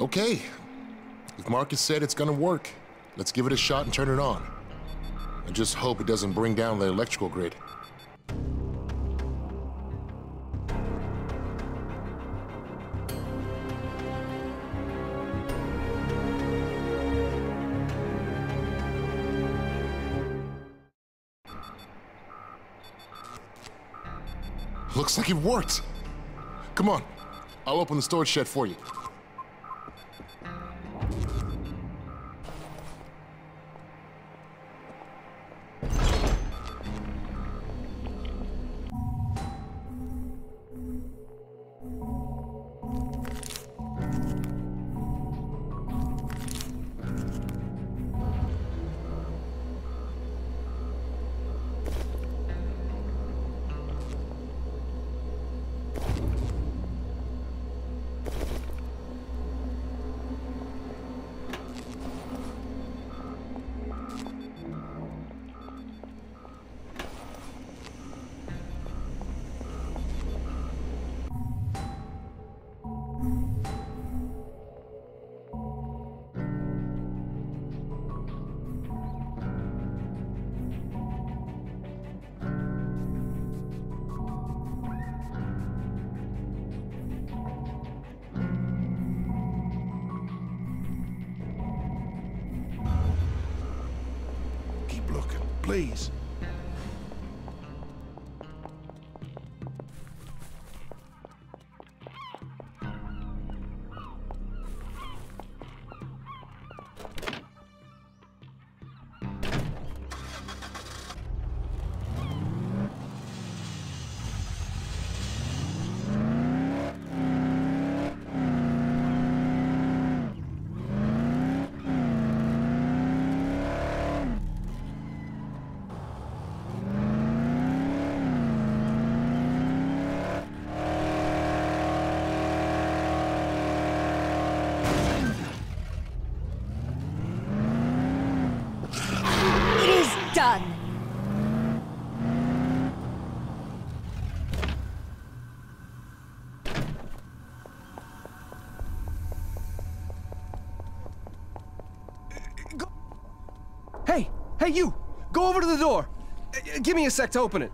S14: Okay. If Marcus said it's gonna work, let's give it a shot and turn it on. I just hope it doesn't bring down the electrical grid. Looks like it worked. Come on, I'll open the storage shed for you.
S17: Go over to the door! Uh, Give me a sec to open it.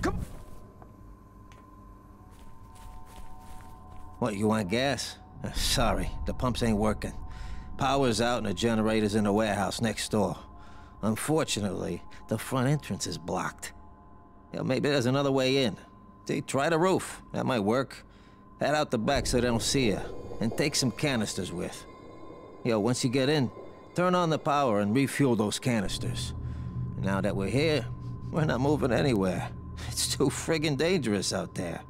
S17: Come.
S4: What, you want gas? Uh, Sorry, the pumps ain't working. Power's out and the generator's in the warehouse next door. Unfortunately, the front entrance is blocked. Yeah, maybe there's another way in. See, try the roof. That might work. Head out the back so they don't see you. And take some canisters with. Yo, once you get in, turn on the power and refuel those canisters. Now that we're here, we're not moving anywhere. It's too friggin' dangerous out there.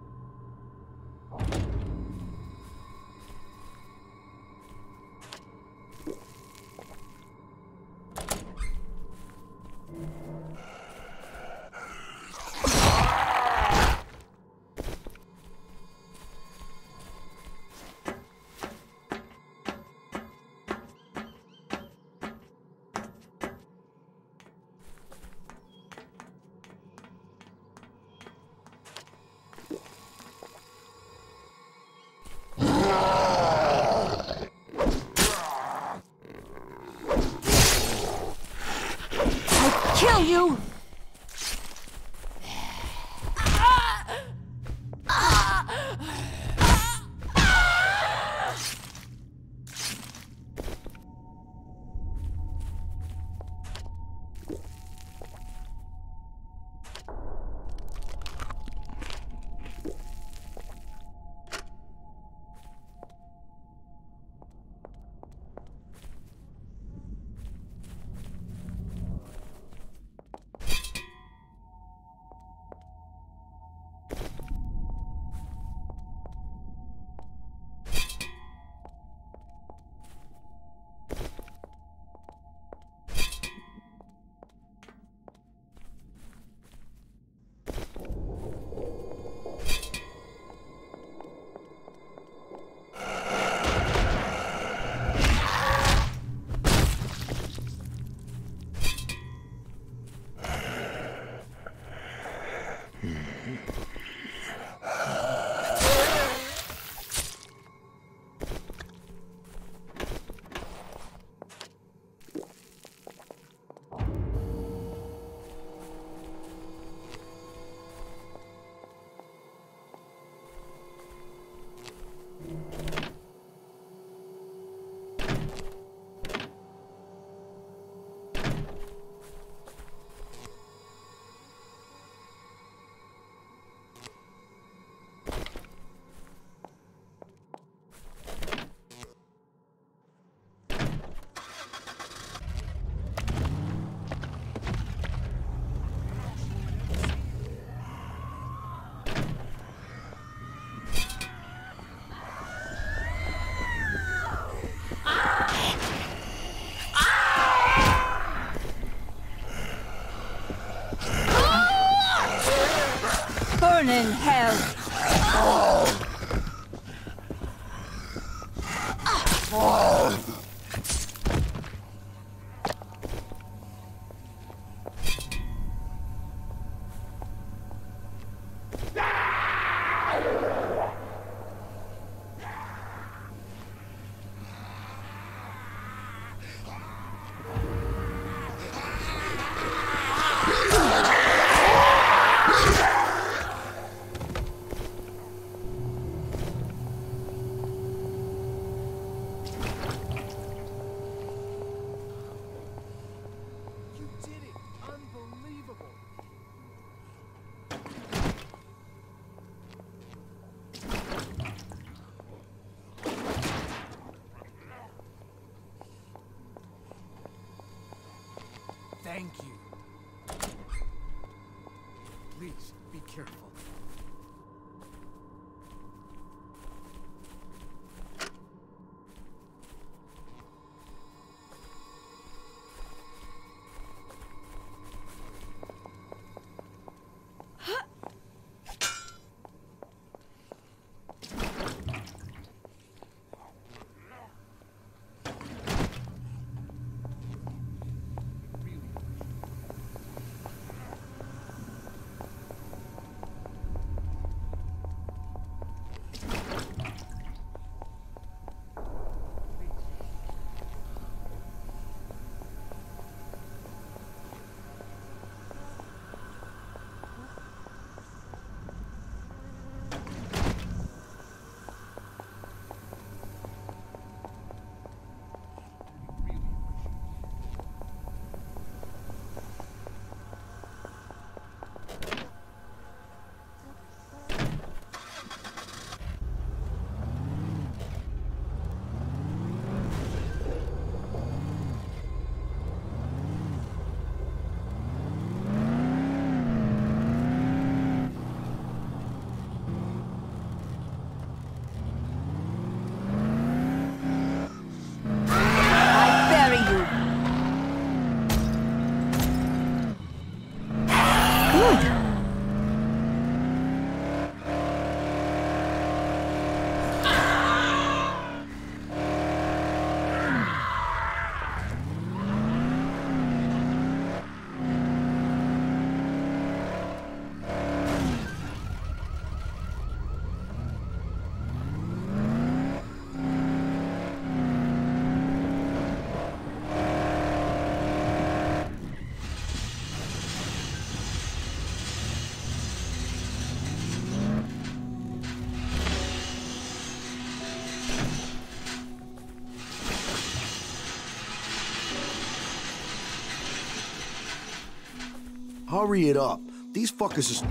S20: Hurry it up. These fuckers is...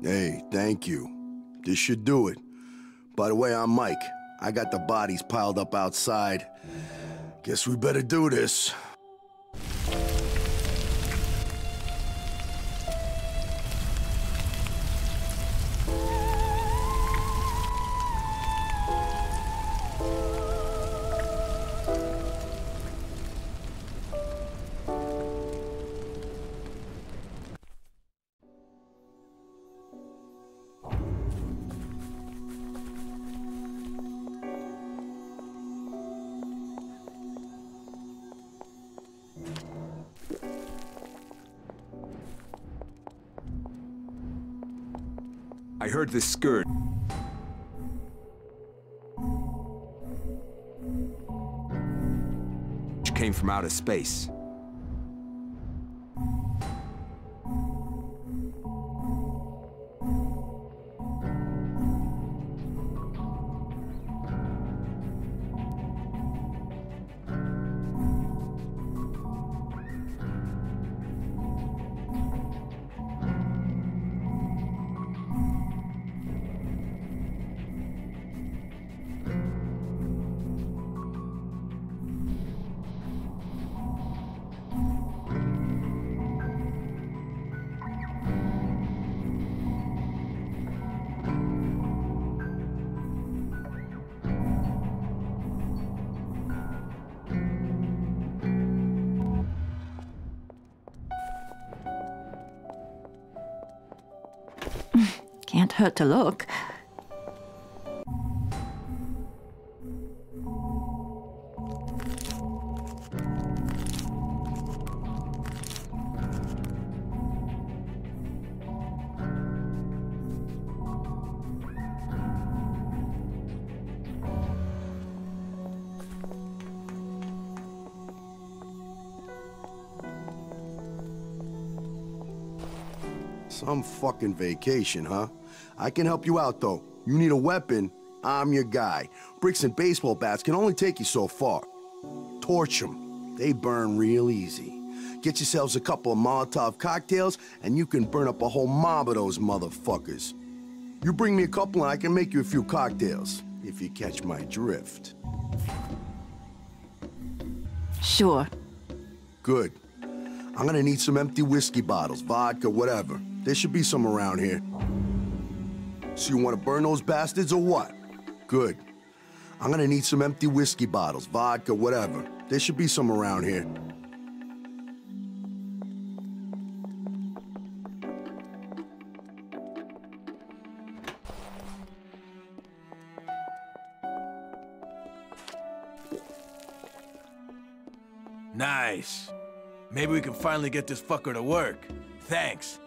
S20: Hey, thank you. This should do it. By the way, I'm Mike. I got the bodies piled up outside. Guess we better do this.
S5: I heard this skirt. Which came from outer space.
S3: Can't to look.
S20: Some fucking vacation, huh? I can help you out, though. You need a weapon, I'm your guy. Bricks and baseball bats can only take you so far. Torch them. They burn real easy. Get yourselves a couple of Molotov cocktails, and you can burn up a whole mob of those motherfuckers. You bring me a couple, and I can make you a few cocktails, if you catch my drift.
S3: Sure.
S20: Good. I'm gonna need some empty whiskey bottles, vodka, whatever. There should be some around here. So you wanna burn those bastards or what? Good. I'm gonna need some empty whiskey bottles, vodka, whatever. There should be some around here.
S28: Nice. Maybe we can finally get this fucker to work. Thanks.